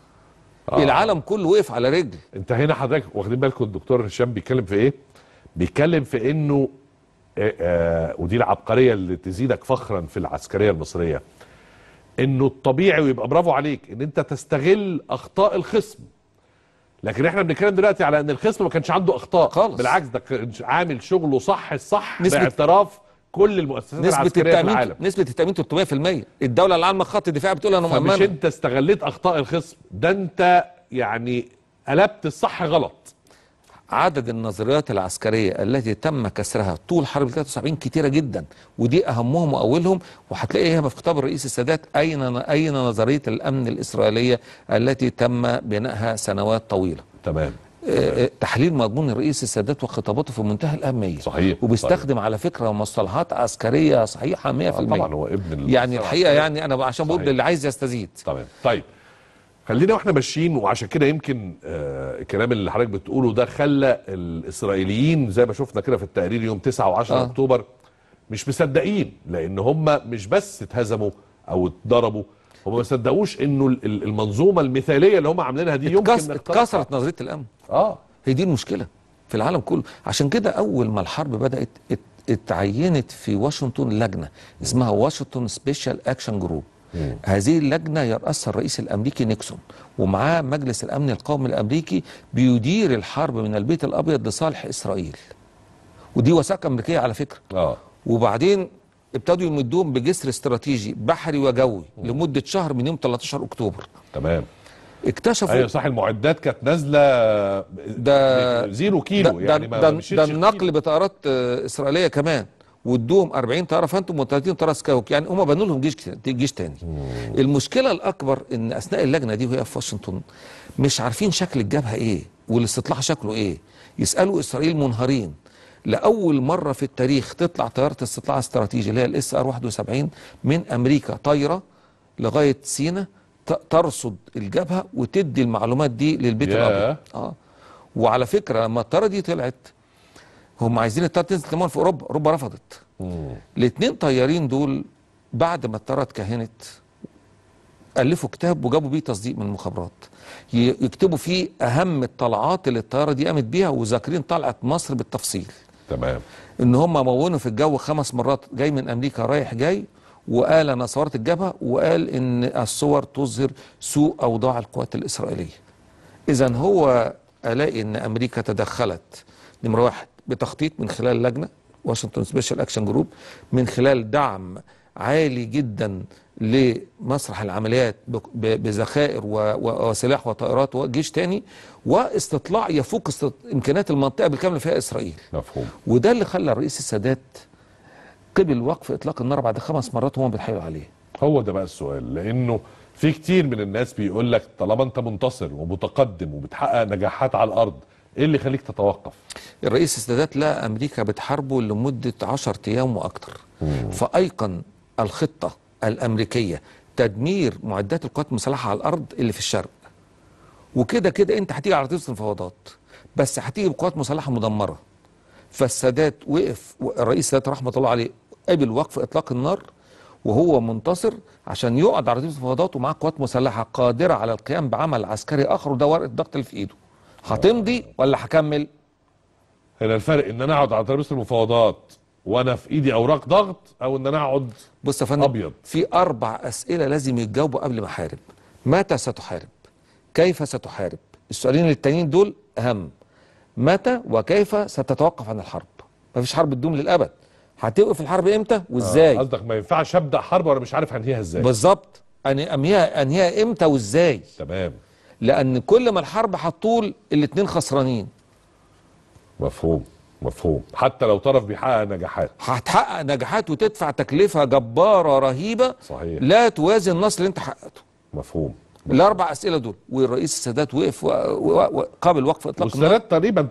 آه. العالم كله وقف على رجل. انت هنا حضرتك واخدين بالكم الدكتور هشام بيتكلم في إيه؟ بيتكلم في إنه ودي العبقرية اللي تزيدك فخرا في العسكرية المصرية. إنه الطبيعي ويبقى برافو عليك إن أنت تستغل أخطاء الخصم. لكن إحنا بنتكلم دلوقتي على إن الخصم ما كانش عنده أخطاء. خالص. بالعكس ده كان عامل شغله صح الصح باعتراف كل المؤسسات نسبة العسكرية في العالم. نسبة التأمين 300% الدولة اللي عاملة خط الدفاع بتقول فمش مؤمنة. أنت استغليت أخطاء الخصم. ده أنت يعني قلبت الصح غلط. عدد النظريات العسكرية التي تم كسرها طول حرب 73 كتيرة جدا ودي أهمهم وأولهم وهتلاقيها في خطاب الرئيس السادات أين أين نظرية الأمن الإسرائيلية التي تم بنائها سنوات طويلة. تمام. آه، آه، تحليل مضمون الرئيس السادات وخطاباته في منتهى الأهمية. صحيح. وبيستخدم على فكرة مصطلحات عسكرية صحيحة 100% آه، طبعا هو ابن يعني الحقيقة يعني أنا عشان بقول صحيح. اللي عايز يستزيد. تمام. طيب. خلينا وإحنا ماشيين وعشان كده يمكن آه الكلام اللي حضرتك بتقوله ده خلى الإسرائيليين زي ما شفنا كده في التقرير يوم 9 و10 آه. أكتوبر مش مصدقين لأن هم مش بس اتهزموا أو اتضربوا هم ما صدقوش إنه ال- ال- المنظومة المثالية اللي هم عاملينها دي يمكن. اتكسرت نظرية الأمن آه هي دي المشكلة في العالم كله عشان كده أول ما الحرب بدأت ات- اتعينت في واشنطن لجنة اسمها Washington Special Action Group هذه اللجنة يرأسها الرئيس الأمريكي نيكسون ومعاه مجلس الأمن القومي الأمريكي بيدير الحرب من البيت الأبيض لصالح إسرائيل. ودي وثائق أمريكية على فكرة. آه. وبعدين ابتدوا يمدوهم بجسر استراتيجي بحري وجوي لمدة شهر من يوم 13 أكتوبر. تمام. اكتشفوا أيوه صح المعدات كانت نازلة ده zero كيلو ده يعني ده, ده, ده. النقل بطيارات آه، إسرائيلية كمان. وادوهم 40 طياره فانتوم و30 طياره سكاي هوك. يعني هم بنوا لهم جيش جيش تاني. المشكلة الأكبر إن أثناء اللجنة دي وهي في واشنطن مش عارفين شكل الجبهة إيه والاستطلاع شكله إيه. يسألوا إسرائيل منهارين. لأول مرة في التاريخ تطلع طيارة استطلاع استراتيجي اللي هي ال SR 71 من أمريكا طايرة لغاية سينا ترصد الجبهة وتدي المعلومات دي للبيت. الأبيض. آه. وعلى فكرة لما الطيارة دي طلعت هم عايزين الطياره تنزل كمان في أوروبا أوروبا رفضت. الاثنين طيارين دول بعد ما الطياره اتكهنت ألفوا كتاب وجابوا بيه تصديق من المخابرات. يكتبوا فيه أهم الطلعات اللي الطيارة دي قامت بيها وذاكرين طلعت مصر بالتفصيل. تمام. إن هم مونوا في الجو خمس مرات جاي من أمريكا رايح جاي وقال أنا صورت الجبهة وقال إن الصور تظهر سوء أوضاع القوات الإسرائيلية. اذا هو الاقي إن أمريكا تدخلت نمرة واحد بتخطيط من خلال لجنة Washington Special Action Group من خلال دعم عالي جدا لمسرح العمليات بذخائر وسلاح وطائرات وجيش تاني واستطلاع يفوق إمكانيات المنطقة بالكامل فيها إسرائيل. مفهوم. وده اللي خلى الرئيس السادات قبل وقف إطلاق النار بعد خمس مرات وهم بيتحايلوا عليه. هو ده بقى السؤال لأنه في كتير من الناس بيقول لك طالما أنت منتصر ومتقدم وبتحقق نجاحات على الأرض إيه اللي يخليك تتوقف؟ الرئيس السادات لقى أمريكا بتحاربه لمدة 10 أيام وأكثر فأيقن الخطة الأمريكية تدمير معدات القوات المسلحة على الأرض اللي في الشرق. وكده كده أنت هتيجي على طريق المفاوضات بس هتيجي بقوات مسلحة مدمرة. فالسادات وقف الرئيس السادات رحمة الله عليه قبل وقف إطلاق النار وهو منتصر عشان يقعد على رصيف المفاوضات ومعاه قوات مسلحة قادرة على القيام بعمل عسكري آخر وده ورقه الضغط اللي في إيده. هتمضي ولا هكمل؟ هنا الفرق إن أنا أقعد على ترابيزة المفاوضات وأنا في إيدي أوراق ضغط أو إن أنا أقعد بص يا فندم أبيض. في أربع أسئلة لازم يتجاوبوا قبل ما أحارب. متى ستحارب؟ كيف ستحارب؟ السؤالين التانيين دول أهم. متى وكيف ستتوقف عن الحرب؟ مفيش حرب تدوم للأبد. هتوقف الحرب إمتى وإزاي؟ قصدك ما ينفعش أبدأ حرب وأنا مش عارف هنهيها إزاي. بالظبط. انهيها أنهيها إمتى وإزاي؟ تمام. لأن كل ما الحرب هتطول الاتنين خسرانين. مفهوم مفهوم. حتى لو طرف بيحقق نجاحات. هتحقق نجاحات وتدفع تكلفة جبارة رهيبة. صحيح. لا توازي النصر اللي انت حققته. مفهوم. الأربع أسئلة دول والرئيس السادات وقف وقابل وقف إطلاق النار والسادات تقريبا.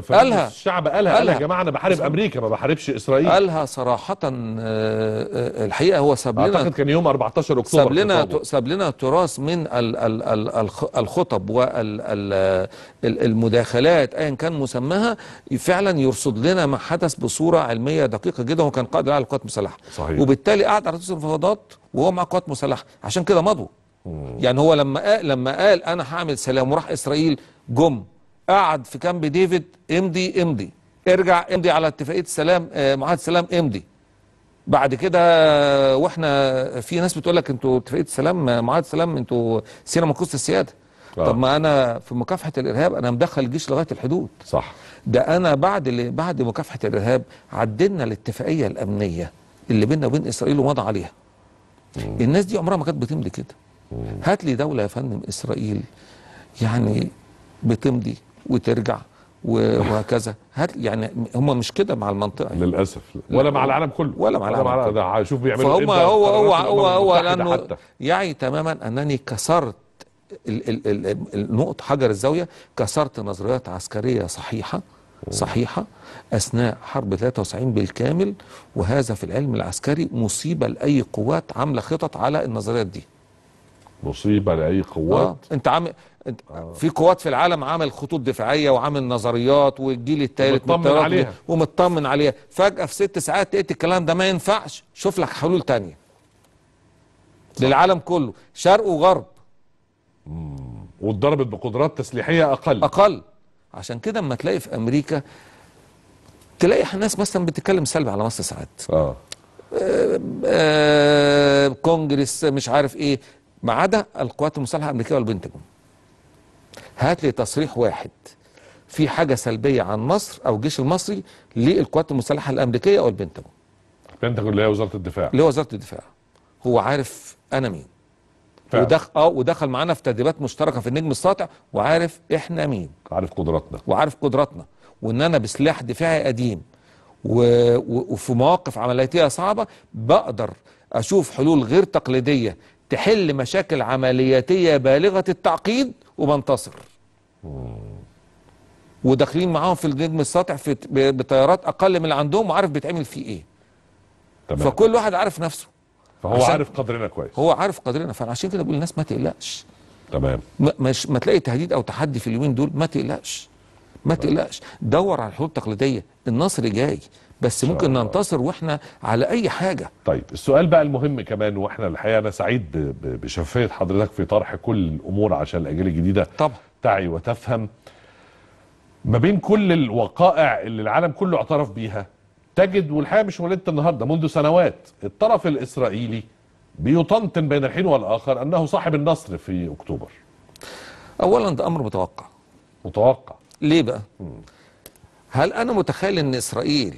في قالها. الشعب قالها قالها. يا جماعة أنا بحارب أمريكا ما بحاربش إسرائيل قالها صراحة آه، آه، الحقيقة هو ساب أعتقد لنا كان يوم 14 أكتوبر ساب لنا. ساب لنا تراث من ال ال ال الخ- الخطب والمداخلات ايا كان مسماها فعلا يرصد لنا ما حدث بصورة علمية دقيقة جدا وكان قائد على القوات المسلحه صحيح. وبالتالي قعد على رئيس المفاوضات وهو مع قوات مسلحة عشان كده مضوا يعني هو لما قال لما قال أنا هعمل سلام وراح إسرائيل جم. قعد في كامب ديفيد إمضي إمضي. ارجع إمضي على اتفاقية السلام آه، معاهده السلام إمضي. بعد كده وإحنا في ناس بتقول لك أنتوا اتفاقية السلام معاهده السلام أنتوا سينا منقوصه السيادة. آه. طب ما أنا في مكافحة الإرهاب أنا مدخل الجيش لغاية الحدود. صح. ده أنا بعد اللي بعد مكافحة الإرهاب عدلنا الاتفاقية الأمنية اللي بيننا وبين إسرائيل ومضى عليها. الناس دي عمرها ما كانت بتمضي كده. هات لي دولة يا فندم إسرائيل يعني بتمضي وترجع وهكذا. هات يعني هم مش كده مع المنطقة. للأسف. ولا مع العالم كله. ولا مع العالم كله. شوف بيعملوا فهم هو هو هو هو لأنه. يعي تماما أنني كسرت النقطة حجر الزاوية. كسرت نظريات عسكرية صحيحة صحيحة أثناء حرب 73 بالكامل. وهذا في العلم العسكري مصيبة لأي قوات عاملة خطط على النظريات دي. مصيبة لأي قوات. آه. انت عامل انت في قوات في العالم عامل خطوط دفاعية وعامل نظريات والجيل الثالث ومطمن من الطيارات عليها. ومطمن عليها. فجأة في ست ساعات لقيت الكلام ده ما ينفعش. شوف لك حلول تانية. للعالم كله. شرق وغرب. واتضربت بقدرات تسليحية أقل. أقل. عشان كده اما تلاقي في أمريكا تلاقي ناس مثلا بتتكلم سلبي على مصر ساعات. آه آه كونجرس مش عارف إيه. ما عدا القوات المسلحة الأمريكية والبنتاجون. هات لي تصريح واحد في حاجة سلبية عن مصر أو الجيش المصري للقوات المسلحة الأمريكية أو البنتاجون البنتاجون اللي هي وزارة الدفاع. اللي هو وزارة الدفاع. هو عارف أنا مين. فعلا. ودخل آه ودخل معانا في تدريبات مشتركة في النجم الساطع وعارف إحنا مين. عارف قدراتنا. وعارف قدراتنا. وإن أنا بسلاح دفاعي قديم و... و... وفي مواقف عملياتية صعبة بقدر أشوف حلول غير تقليدية تحل مشاكل عملياتية بالغة التعقيد وبنتصر وداخلين معاهم في النجم الساطع في بطيارات أقل من اللي عندهم وعارف بيتعمل فيه إيه. تمام. فكل واحد عارف نفسه. فهو عارف قدرنا كويس. هو عارف قدرنا فعشان كده بقول للناس ما تقلقش. تمام. ما, مش ما تلاقي تهديد أو تحدي في اليومين دول ما تقلقش. ما تقلقش. دور على حلول تقليديه النصر جاي. بس ممكن. ننتصر وإحنا على أي حاجة. طيب السؤال بقى المهم كمان وإحنا الحقيقة أنا سعيد بشفافية حضرتك في طرح كل الأمور عشان الأجيال الجديدة طبعا. تعي وتفهم. ما بين كل الوقائع اللي العالم كله اعترف بيها تجد والحقيقة مش ولدت النهارده منذ سنوات الطرف الإسرائيلي بيطنطن بين الحين والآخر أنه صاحب النصر في أكتوبر. اولا ده أمر متوقع. متوقع. ليه بقى؟ هل أنا متخيل إن إسرائيل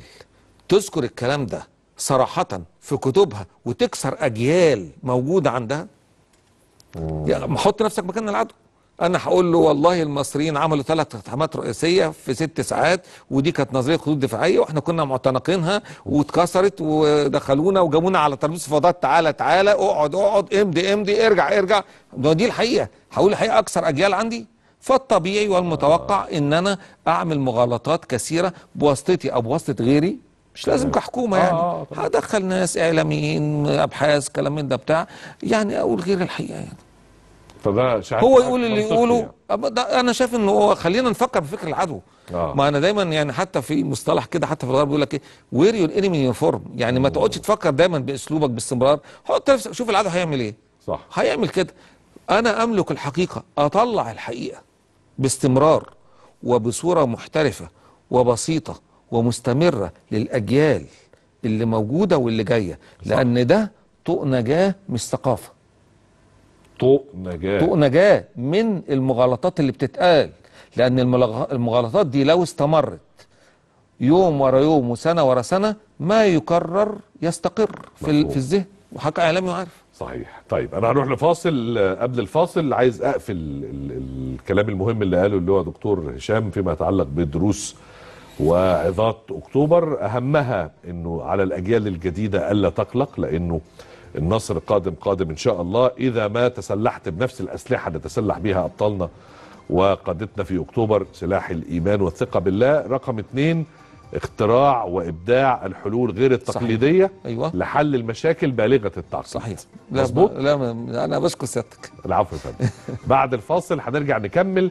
تذكر الكلام ده صراحة في كتبها وتكسر أجيال موجودة عندها؟ يعني حط نفسك مكان العدو. أنا هقول له والله المصريين عملوا ثلاث اقتحامات رئيسية في ست ساعات ودي كانت نظرية خطوط دفاعية وإحنا كنا معتنقينها واتكسرت ودخلونا وجابونا على ترابيزة فضات تعالى تعالى اقعد اقعد امضي امضي ارجع ارجع. ده دي الحقيقة. هقول الحقيقة أكثر أجيال عندي. فالطبيعي والمتوقع إن أنا أعمل مغالطات كثيرة بواسطتي أو بواسطة غيري مش لازم كحكومة آه، يعني. آه، طبعا. هدخل ناس إعلاميين أبحاث كلام من ده بتاع. يعني أقول غير الحقيقة يعني. فده هو يقول اللي يقوله. يعني. أنا شايف إنه هو خلينا نفكر بفكر العدو. آه. ما أنا دايما يعني حتى في مصطلح كده حتى في الغرب بيقول لك إيه wear your enemy uniform يعني ما تقعدش تفكر دايما بأسلوبك باستمرار. حط نفسك شوف العدو هيعمل إيه. صح. هيعمل كده. أنا أملك الحقيقة. أطلع الحقيقة باستمرار وبصورة محترفة وبسيطة ومستمرة للأجيال اللي موجودة واللي جاية لأن ده طوق نجاة مش ثقافة. طوق نجاة. طوق نجاة من المغالطات اللي بتتقال لأن المغالطات دي لو استمرت يوم ورا يوم وسنة ورا سنة ما يكرر يستقر في. في الذهن. وحكى إعلامي وعارف. صحيح. طيب أنا هروح لفاصل قبل الفاصل عايز ال الكلام المهم اللي قاله اللي هو دكتور هشام فيما يتعلق بدروس وعظات أكتوبر أهمها إنه على الأجيال الجديدة ألا تقلق لأنه النصر قادم قادم إن شاء الله. إذا ما تسلحت بنفس الأسلحة اللي تسلح بها أبطالنا وقادتنا في أكتوبر سلاح الإيمان والثقة بالله. رقم اثنين اختراع وإبداع الحلول غير التقليدية أيوة. لحل المشاكل بالغة التعقيد. صحيح. لا مظبوط؟ لا ما- أنا بشكر سيادتك. العفو يا فندم. بعد الفاصل هنرجع نكمل.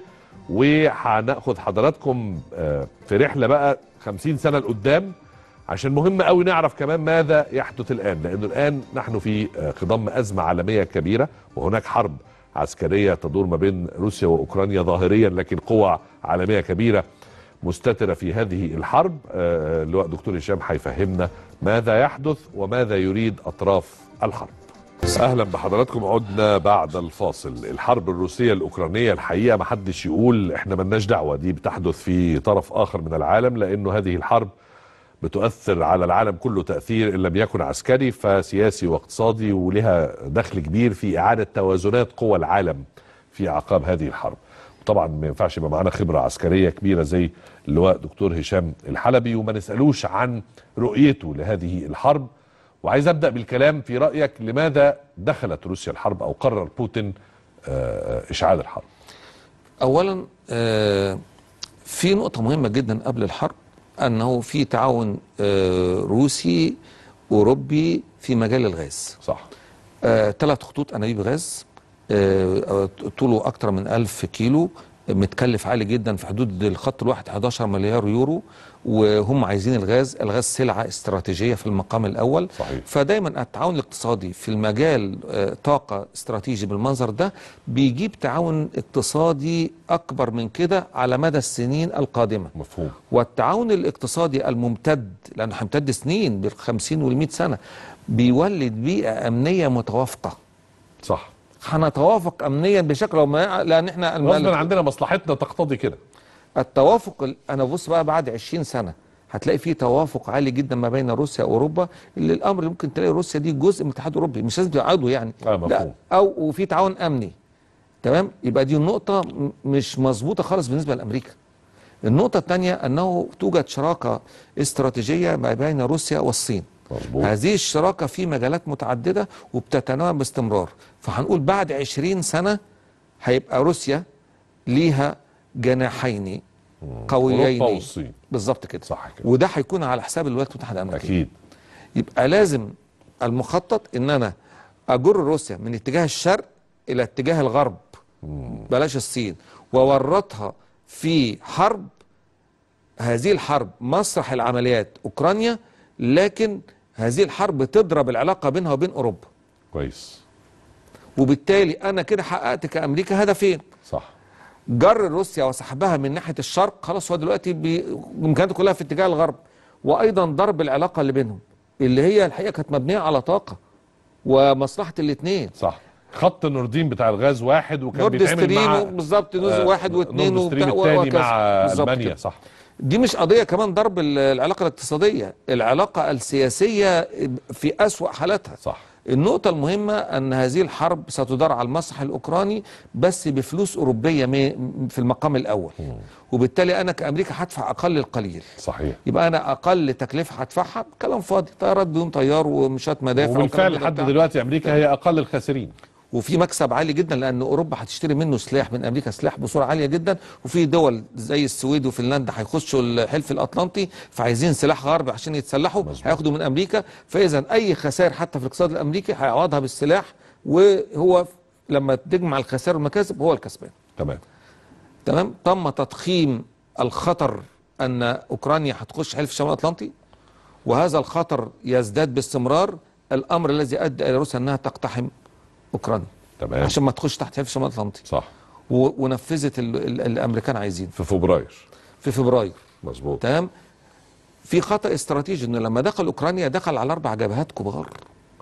وهناخد حضراتكم آه، في رحلة بقى 50 سنة لقدام عشان مهم قوي نعرف كمان ماذا يحدث الآن لأنه الآن نحن في آه، خضم أزمة عالمية كبيرة وهناك حرب عسكرية تدور ما بين روسيا وأوكرانيا ظاهريا لكن قوى عالمية كبيرة مستترة في هذه الحرب. آه، اللواء دكتور هشام هيفهمنا ماذا يحدث وماذا يريد أطراف الحرب. أهلا بحضراتكم عدنا بعد الفاصل. الحرب الروسية الأوكرانية الحقيقة ما حدش يقول إحنا ملناش دعوة دي بتحدث في طرف آخر من العالم لأنه هذه الحرب بتؤثر على العالم كله تأثير إن لم يكن عسكري فسياسي واقتصادي ولها دخل كبير في إعادة توازنات قوى العالم في اعقاب هذه الحرب. طبعا ما ينفعش يبقى معانا خبرة عسكرية كبيرة زي اللواء دكتور هشام الحلبي وما نسألوش عن رؤيته لهذه الحرب. وعايز أبدأ بالكلام في رأيك لماذا دخلت روسيا الحرب أو قرر بوتين آه، إشعال الحرب؟ اولا آه، في نقطة مهمة جدا قبل الحرب أنه في تعاون آه، روسي أوروبي في مجال الغاز. صح. ثلاث خطوط أنابيب غاز آه، طوله أكتر من ألف كيلو متكلف عالي جدا في حدود الخط الواحد 11 مليار يورو وهم عايزين الغاز الغاز سلعة استراتيجية في المقام الأول. صحيح. فدايما التعاون الاقتصادي في المجال آه، طاقة استراتيجي بالمنظر ده بيجيب تعاون اقتصادي أكبر من كده على مدى السنين القادمة. مفهوم. والتعاون الاقتصادي الممتد لأنه هيمتد سنين بالخمسين والمئة سنة بيولد بيئة أمنية متوافقة. صح. هنتوافق أمنيا بشكل أو ما لأن إحنا غصبا عندنا مصلحتنا تقتضي كده. التوافق ال- أنا بص بقى بعد 20 سنة هتلاقي في توافق عالي جدا ما بين روسيا وأوروبا اللي الأمر اللي ممكن تلاقي روسيا دي جزء من الاتحاد الأوروبي مش لازم تبقى عضو يعني. آه، مفهوم. لا أو وفي تعاون أمني. تمام؟ يبقى دي النقطه م- مش مظبوطة خالص بالنسبة لأمريكا. النقطة الثانية أنه توجد شراكة استراتيجية ما بين روسيا والصين. مظبوط. هذه الشراكة في مجالات متعددة وبتتنوع باستمرار. فهنقول بعد 20 سنة هيبقى روسيا ليها جناحين قويين. بالظبط كده. صح كده. وده هيكون على حساب الولايات المتحدة الأمريكية. أكيد. يبقى لازم المخطط إن أنا أجر روسيا من اتجاه الشرق إلى اتجاه الغرب. بلاش الصين. وورطها في حرب هذه الحرب مسرح العمليات أوكرانيا لكن هذه الحرب تضرب العلاقة بينها وبين أوروبا. كويس. وبالتالي أنا كده حققت كأمريكا هدفين. صح. جر روسيا وسحبها من ناحية الشرق خلاص هو دلوقتي إمكانياته كلها في اتجاه الغرب. وأيضا ضرب العلاقة اللي بينهم اللي هي الحقيقة كانت مبنية على طاقة ومصلحة الاثنين صح. خط النوردين بتاع الغاز واحد وكان بيتعمل مع بالظبط نوز آه، واحد واثنين نورد ستريم الثاني. مع ألمانيا. صح. دي مش قضية كمان ضرب ال- العلاقة الاقتصادية. العلاقة السياسية في أسوأ حالاتها. صح. النقطة المهمة أن هذه الحرب ستدار على المسرح الأوكراني بس بفلوس أوروبية في المقام الأول. وبالتالي أنا كأمريكا هدفع أقل القليل. صحيح. يبقى أنا أقل تكلفة هدفعها كلام فاضي. طيارات بدون طيار ومشات مدافع وبالفعل لحد. دلوقتي أمريكا هي أقل الخاسرين. وفي مكسب عالي جدا لأن أوروبا هتشتري منه سلاح من أمريكا سلاح بصوره عالية جدا. وفي دول زي السويد وفنلندا هيخشوا الحلف الأطلنطي فعايزين سلاح غربي عشان يتسلحوا هياخدوا من أمريكا. فاذا أي خسائر حتى في الاقتصاد الأمريكي هيعوضها بالسلاح وهو لما تجمع الخسائر والمكاسب هو الكسبان. تمام. تمام؟ تم تضخيم الخطر أن أوكرانيا هتخش حلف الشمال الأطلنطي وهذا الخطر يزداد باستمرار. الأمر الذي أدى إلى روسيا أنها تقتحم أوكرانيا. تمام. عشان ما تخش تحت حلف الشمال الاطلنطي صح. ونفذت ال- ال- الأمريكان عايزين في فبراير. في فبراير. مظبوط. تمام. في خطأ استراتيجي إنه لما دخل أوكرانيا دخل على أربع جبهات كبار.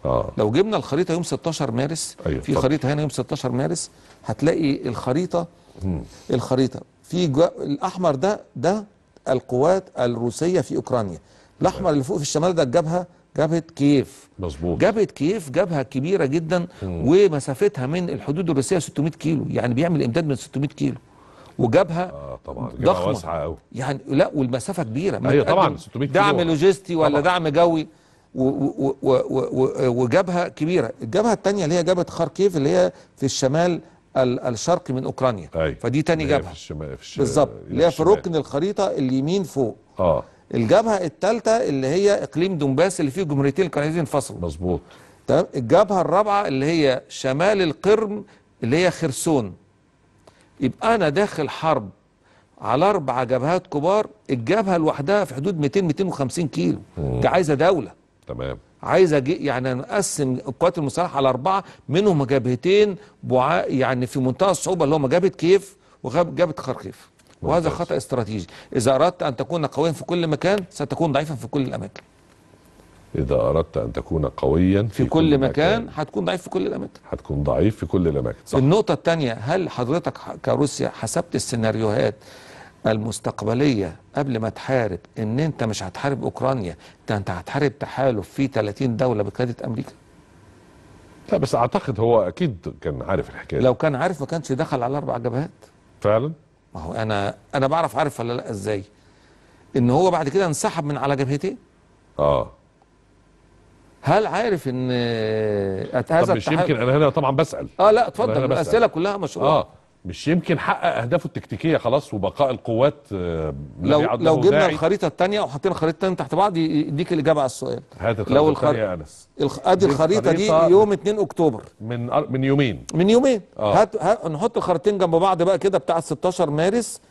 آه. لو جبنا الخريطة يوم 16 مارس أيوة، في اتفضل. خريطة هنا يوم 16 مارس هتلاقي الخريطة الخريطة. في جو... الأحمر ده ده القوات الروسية في أوكرانيا. الأحمر اللي فوق في الشمال ده الجبهة جبهه كييف مظبوط. جبهه كييف جبهه كبيرة جدا ومسافتها من الحدود الروسيه 600 كيلو يعني بيعمل إمداد من 600 كيلو. وجبهه آه طبعا. ضخمة. واسعة قوي يعني لا والمسافة كبيرة. متقدم طبعا، 600 كيلو. دعم لوجستي ولا طبعا. دعم جوي. وجبهه كبيرة. الجبهه الثانية اللي هي جبهه خاركيف اللي هي في الشمال ال- الشرقي من أوكرانيا. أيوة. فدي تاني هي جبهه في الشمال في الش- بالظبط. اللي هي في الشمال. ركن الخريطة اليمين فوق. آه. الجبهة الثالثه اللي هي إقليم دونباس اللي فيه جمهوريتين اللي كانوا عايزين ينفصلوا مظبوط. تمام؟ الجبهة الرابعة اللي هي شمال القرم اللي هي خرسون. يبقى أنا داخل حرب على أربع جبهات كبار الجبهة لوحدها في حدود 200 250 كيلو. دي عايزة دولة. تمام. عايزة جي- يعني نقسم القوات المسلحة على أربعة منهم جبهتين يعني في منتهى الصعوبة اللي هم جبهه كييف وجبهه خرقيف وهذا. خطأ استراتيجي. إذا أردت أن تكون قويا في كل مكان ستكون ضعيفا في كل الأماكن. إذا أردت أن تكون قويا في, كل, مكان, هتكون ضعيف في كل الأماكن. هتكون ضعيف في كل الأماكن صح. النقطة الثانية هل حضرتك كروسيا حسبت السيناريوهات المستقبلية قبل ما تحارب إن أنت مش هتحارب أوكرانيا ده أنت هتحارب تحالف فيه 30 دولة بقيادة أمريكا؟ لا بس أعتقد هو أكيد كان عارف الحكاية لو كان عارف ما كانش دخل على أربع جبهات. فعلا؟ ما هو أنا أنا بعرف عارف ولا لأ إزاي؟ إن هو بعد كده انسحب من على جبهتين. آه. هل عارف إن آه، هذا طب مش التحالف- يمكن أنا هنا طبعا بسأل. آه لأ اتفضل. الأسئلة كلها مشروعه آه. مش يمكن حقق أهدافه التكتيكية خلاص وبقاء القوات آه، لو لو جبنا داعي. الخريطة الثانية وحطينا خريطتين تحت بعض يديك الإجابة على السؤال. هات الخريطة لو الثانية الخر... يا أنس. الخ... أدي دي الخريطة دي يوم 2 أكتوبر. من أر- من يومين. من يومين. آه. هات هات نحط الخريطتين جنب بعض بقى كده بتاع 16 مارس.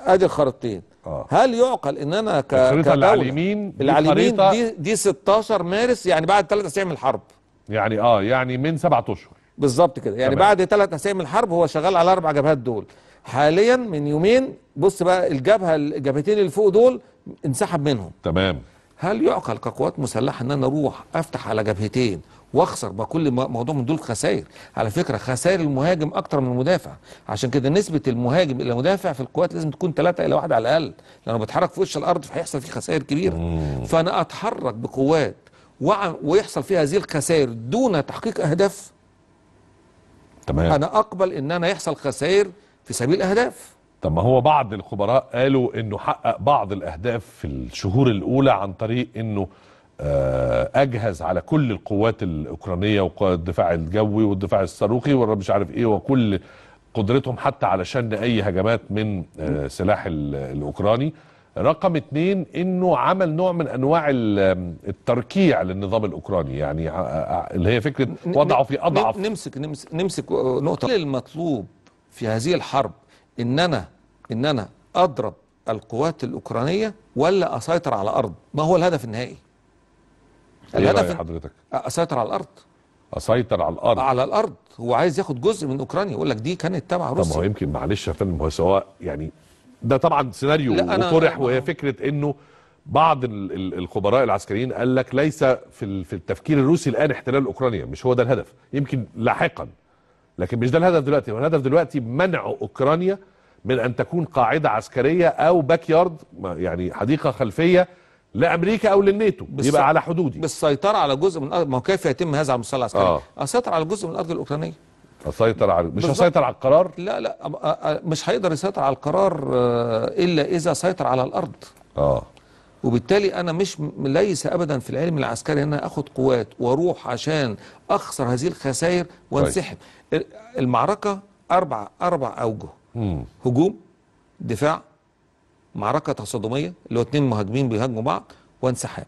أدي الخريطتين. آه. هل يعقل إن أنا ك... الخريطة اللي على اليمين اللي على اليمين دي دي 16 مارس يعني بعد ثلاث اسابيع من الحرب. يعني آه يعني من سبعة أشهر. بالظبط كده. يعني تمام. بعد ثلاث أسابيع من الحرب هو شغال على أربع جبهات دول. حاليا من يومين بص بقى الجبهة الجبهتين اللي فوق دول انسحب منهم. تمام. هل يعقل كقوات مسلحة إن أنا أروح أفتح على جبهتين وأخسر بقى كل موضوع من دول خسائر؟ على فكرة خسائر المهاجم أكتر من المدافع. عشان كده نسبة المهاجم إلى المدافع في القوات لازم تكون 3 إلى 1 على الأقل. لأنه بيتحرك في وش الأرض فهيحصل فيه خسائر كبيرة. فأنا أتحرك بقوات ويحصل فيها هذه الخسائر دون تحقيق أهداف تمام. أنا أقبل إن أنا يحصل خسائر في سبيل الأهداف. طب ما هو بعض الخبراء قالوا إنه حقق بعض الأهداف في الشهور الأولى عن طريق إنه آه، أجهز على كل القوات الأوكرانية وقوات الدفاع الجوي والدفاع الصاروخي والمش عارف إيه وكل قدرتهم حتى على شن أي هجمات من آه، سلاح ال- الأوكراني. رقم اتنين إنه عمل نوع من أنواع ال- التركيع للنظام الأوكراني. يعني اللي هي فكرة وضعه في أضعف. نم- نمسك نمسك نمسك آه، نقطة. كل المطلوب في هذه الحرب إن أنا إن أنا أضرب القوات الأوكرانية ولا أسيطر على الأرض؟ ما هو الهدف النهائي؟ رأي الهدف حضرتك؟ أسيطر على الأرض. أسيطر على الأرض. على الأرض. هو عايز ياخد جزء من أوكرانيا. يقول لك دي كانت تبع طب ما هو روسيا. يمكن معلش يا فندم هو سواء يعني ده طبعا سيناريو وطرح وهي فكرة إنه بعض ال- ال- الخبراء العسكريين قال لك ليس في ال- في التفكير الروسي الآن احتلال أوكرانيا مش هو ده الهدف. يمكن لاحقا لكن مش ده الهدف دلوقتي. هو الهدف دلوقتي منع أوكرانيا من أن تكون قاعدة عسكرية أو باك يارد يعني حديقة خلفية لأمريكا أو للناتو يبقى على حدودي. بالسيطرة على جزء من الأرض. ما هو كيف يتم هذا على المستوى العسكري؟ آه. اسيطر على جزء من الأرض الأوكرانية. اسيطر على مش. هسيطر على القرار؟ لا لا مش هيقدر يسيطر على القرار آه، إلا إذا سيطر على الأرض. آه. وبالتالي أنا مش ليس ابدا في العلم العسكري إن أنا آخد قوات وأروح عشان أخسر هذه الخسائر وانسحب. ال- المعركة أربع أربع أوجه. مم. هجوم دفاع معركة تصادمية اللي هو اتنين مهاجمين بيهاجموا بعض وانسحاب.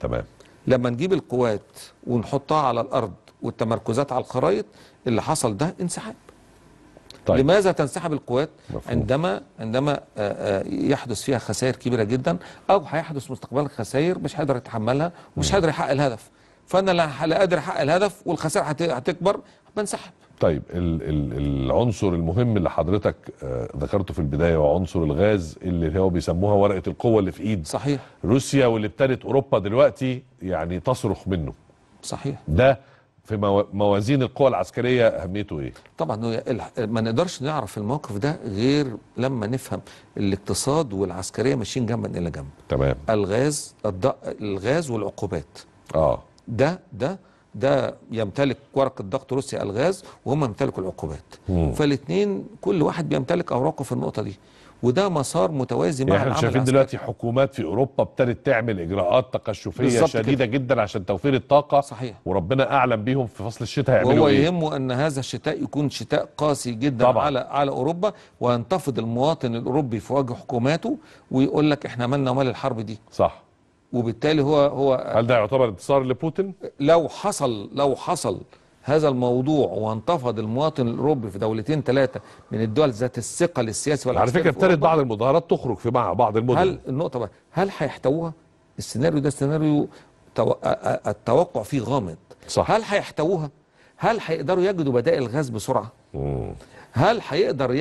تمام. لما نجيب القوات ونحطها على الأرض والتمركزات على الخرائط اللي حصل ده انسحاب. طيب. لماذا تنسحب القوات؟ مفهوم. عندما عندما آه، آه، يحدث فيها خسائر كبيرة جدا أو هيحدث مستقبلا خسائر مش هيقدر يتحملها ومش هيقدر يحقق الهدف. فأنا لا قادر أحقق الهدف والخسائر هت- هتكبر بنسحب. طيب ال ال العنصر المهم اللي حضرتك آه، ذكرته في البداية هو عنصر الغاز اللي هو بيسموها ورقة القوة اللي في إيد. صحيح. روسيا واللي ابتدت أوروبا دلوقتي يعني تصرخ منه. صحيح. ده في مو- موازين القوى العسكرية أهميته إيه؟ طبعا ما نقدرش نعرف الموقف ده غير لما نفهم الاقتصاد والعسكرية ماشيين جنبا إلى جنب. تمام. الغاز الض... الغاز والعقوبات. آه. ده ده ده يمتلك ورقة ضغط روسيا الغاز وهم يمتلكوا العقوبات. فالاثنين كل واحد بيمتلك أوراقه في النقطة دي. وده مسار متوازي مع يعني إحنا العمل شايفين. دلوقتي حكومات في أوروبا ابتدت تعمل إجراءات تقشفية شديده كده. جدا عشان توفير الطاقة صحيح وربنا أعلم بيهم في فصل الشتاء هيعملوا وهو إيه؟ يهمه أن هذا الشتاء يكون شتاء قاسي جدا. طبعا. على على أوروبا وينتفض المواطن الأوروبي في وجه حكوماته ويقول لك إحنا مالنا ومال الحرب دي صح وبالتالي هو هو هل ده يعتبر انتصار لبوتين؟ لو حصل لو حصل هذا الموضوع وانتفض المواطن الأوروبي في دولتين ثلاثة من الدول ذات الثقل السياسي على فكرة ابتدت بعض المظاهرات تخرج في مع بعض المدن. هل النقطة بقى هل هيحتووها السيناريو ده سيناريو التوقع فيه غامض. صح. هل هيحتووها هل هيقدروا يجدوا بدائل غاز بسرعة؟ مم. هل هيقدر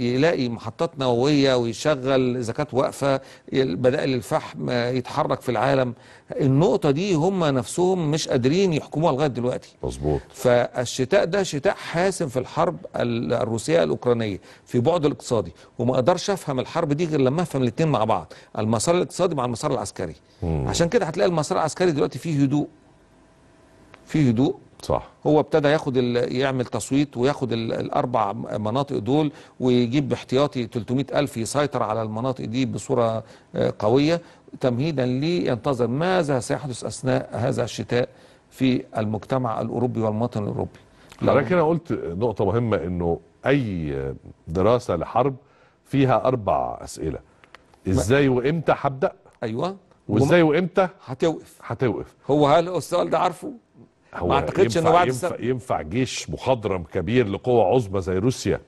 يلاقي محطات نووية ويشغل إذا كانت واقفة بدائل الفحم يتحرك في العالم؟ النقطة دي هم نفسهم مش قادرين يحكموها لغاية دلوقتي. مظبوط. فالشتاء ده شتاء حاسم في الحرب ال- الروسية الأوكرانية في بعد الاقتصادي وما أقدرش أفهم الحرب دي غير لما أفهم الاثنين مع بعض المسار الاقتصادي مع المسار العسكري. عشان كده هتلاقي المسار العسكري دلوقتي فيه هدوء. فيه هدوء. صح. هو ابتدى ياخد يعمل تصويت وياخد ال- الأربع مناطق دول ويجيب باحتياطي 300 ألف يسيطر على المناطق دي بصورة آه، قوية. تمهيدا لينتظر ماذا سيحدث أثناء هذا الشتاء في المجتمع الأوروبي والمواطن الأوروبي؟ حضرتك هنا قلت نقطة مهمة إنه أي دراسة لحرب فيها أربع أسئلة. إزاي وإمتى هبدأ؟ أيوه. وإزاي وإمتى؟ هتوقف. هتوقف. هو هل السؤال ده عارفه؟ هو ما أعتقدش إنه ينفع بعد ينفع. ينفع جيش مخضرم كبير لقوة عظمى زي روسيا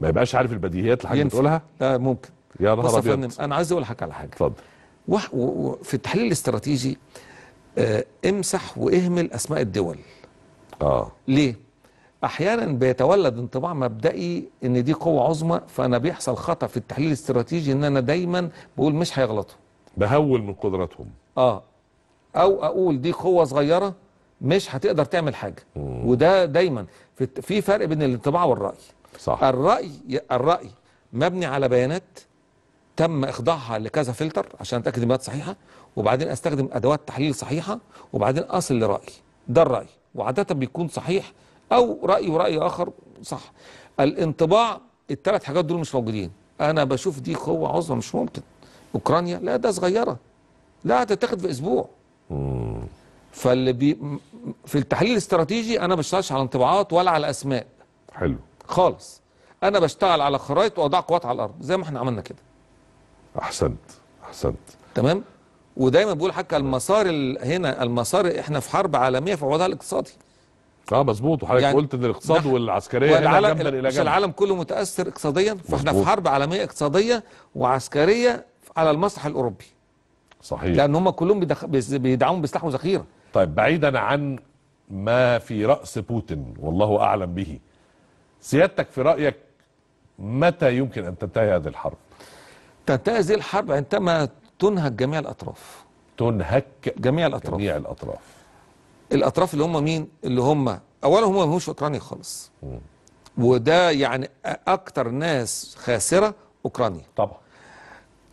ما يبقاش عارف البديهيات اللي حضرتك. بتقولها؟ لا ممكن. يا نهار أبيض. أنا عايز أقول لحضرتك على حاجة. اتفضل. في التحليل الاستراتيجي آه، امسح واهمل أسماء الدول. آه. ليه؟ أحيانا بيتولد انطباع مبدئي إن دي قوة عظمى فأنا بيحصل خطأ في التحليل الاستراتيجي إن أنا دايما بقول مش هيغلطوا. بهول من قدراتهم. آه. أو أقول دي قوة صغيرة مش هتقدر تعمل حاجة. وده دايما في فرق بين الانطباع والرأي. صح. الرأي الرأي مبني على بيانات تم إخضاعها لكذا فلتر عشان أتأكد البيانات صحيحة وبعدين أستخدم أدوات تحليل صحيحة وبعدين أصل لرأي. ده الرأي. وعادة بيكون صحيح أو رأي ورأي آخر صح. الانطباع الثلاث حاجات دول مش موجودين. أنا بشوف دي قوة عظمى مش ممكن. أوكرانيا لا ده صغيرة. لا هتتاخد في أسبوع. فاللي بي في التحليل الاستراتيجي أنا ما بشتغلش على انطباعات ولا على أسماء. حلو. خالص. أنا بشتغل على خرائط وأضع قوات على الأرض زي ما إحنا عملنا كده. أحسنت أحسنت. تمام؟ ودايما بقول حتى المسار ال- هنا المسار إحنا في حرب عالمية في وضعها الاقتصادي. آه مظبوط. وحضرتك يعني قلت إن الاقتصاد والعسكرية هنا والعالم جنبا إلى مش جنب. العالم كله متأثر اقتصاديا فإحنا. في حرب عالمية اقتصادية وعسكرية على المسرح الأوروبي. صحيح. لأن هم كلهم بيدعموا بسلاح وذخيرة. طيب بعيدا عن ما في رأس بوتين والله أعلم به سيادتك في رأيك متى يمكن أن تنتهي هذه الحرب؟ تنتهي هذه الحرب عندما تنهك جميع الأطراف. تنهك جميع الأطراف. جميع الأطراف. الأطراف اللي هم مين؟ اللي هم اولا هم ما هموش أوكرانيا خالص. وده يعني أ- أكتر ناس خاسرة أوكرانيا. طبعا.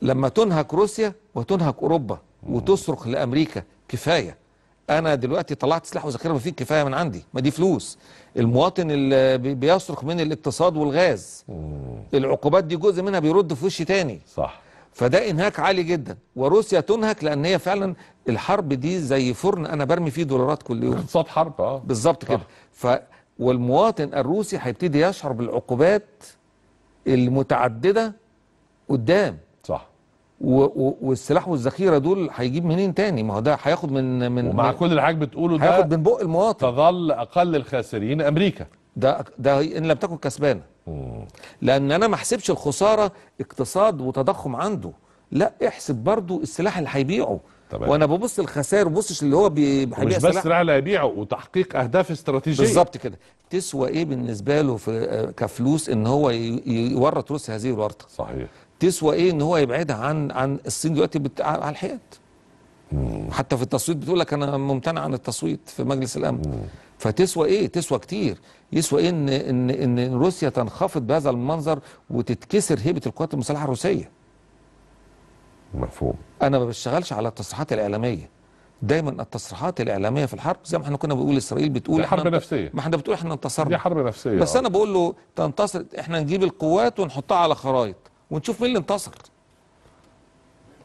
لما تنهك روسيا وتنهك أوروبا وتصرخ لأمريكا كفاية أنا دلوقتي طلعت سلاح وذخيره ما فيه كفاية من عندي ما دي فلوس. المواطن اللي بي- بيصرخ من الاقتصاد والغاز. العقوبات دي جزء منها بيرد في وش تاني. صح. فده إنهاك عالي جدا. وروسيا تنهك لأن هي فعلا الحرب دي زي فرن أنا برمي فيه دولارات كل يوم. اقتصاد حرب آه. بالظبط كده. ف والمواطن الروسي هيبتدي يشعر بالعقوبات المتعددة قدام. والسلاح والذخيرة دول هيجيب منين تاني؟ ما هو ده هياخد من من ومع من كل اللي حضرتك بتقوله هياخد ده من بق المواطن. تظل أقل الخاسرين أمريكا. ده ده إن لم تكن كسبانه لأن أنا ما احسبش الخسارة اقتصاد وتضخم عنده. لا احسب برضو السلاح اللي هيبيعه. تمام. وأنا ببص الخسائر ببصش اللي هو بي- مش بس سلاح. سلاح لا يبيعه وتحقيق أهداف استراتيجية. بالظبط كده. تسوى إيه بالنسبة له في كفلوس إن هو يورط روسيا هذه الورطة؟ صحيح. تسوى إيه؟ إن هو يبعدها عن عن الصين دلوقتي بت... على الحياد. حتى في التصويت بتقول لك أنا ممتنع عن التصويت في مجلس الأمن. فتسوى إيه؟ تسوى كتير. يسوى إيه؟ إن إن إن روسيا تنخفض بهذا المنظر وتتكسر هيبة القوات المسلحة الروسية. مفهوم. أنا ما بشتغلش على التصريحات الإعلامية. دايما التصريحات الإعلامية في الحرب زي ما إحنا كنا بنقول إسرائيل بتقول دي حرب نفسية. ما إحنا بتقول إحنا انتصرنا. دي حرب نفسية بس آه. أنا بقول له تنتصر إحنا نجيب القوات ونحطها على خرائط. ونشوف مين اللي انتصر.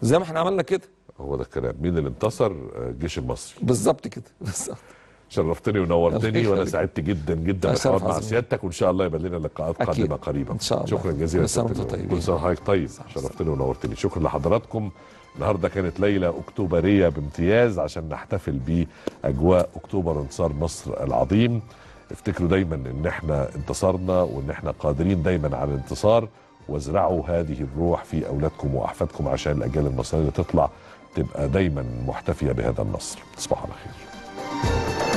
زي ما إحنا عملنا كده. هو ده الكلام. مين اللي انتصر؟ آه، الجيش المصري. بالظبط كده. [laughs] بالظبط. شرفتني ونورتني وأنا. سعدت جدا جدا بالحوار مع. سيادتك وإن شاء الله يبقى لنا لقاءات. قادمة قريبا. إن شاء الله. شكرا جزيلا. كل سنة وحضرتك طيب شرفتني ونورتني. شكرا لحضراتكم. النهارده كانت ليلة أكتوبرية بامتياز عشان نحتفل بأجواء أكتوبر انتصار مصر العظيم. افتكروا دايما إن إحنا انتصرنا وإن إحنا قادرين دايما على الانتصار. وازرعوا هذه الروح في أولادكم وأحفادكم عشان الأجيال المصرية اللي تطلع تبقى دايما محتفية بهذا النصر. تصبحوا على خير.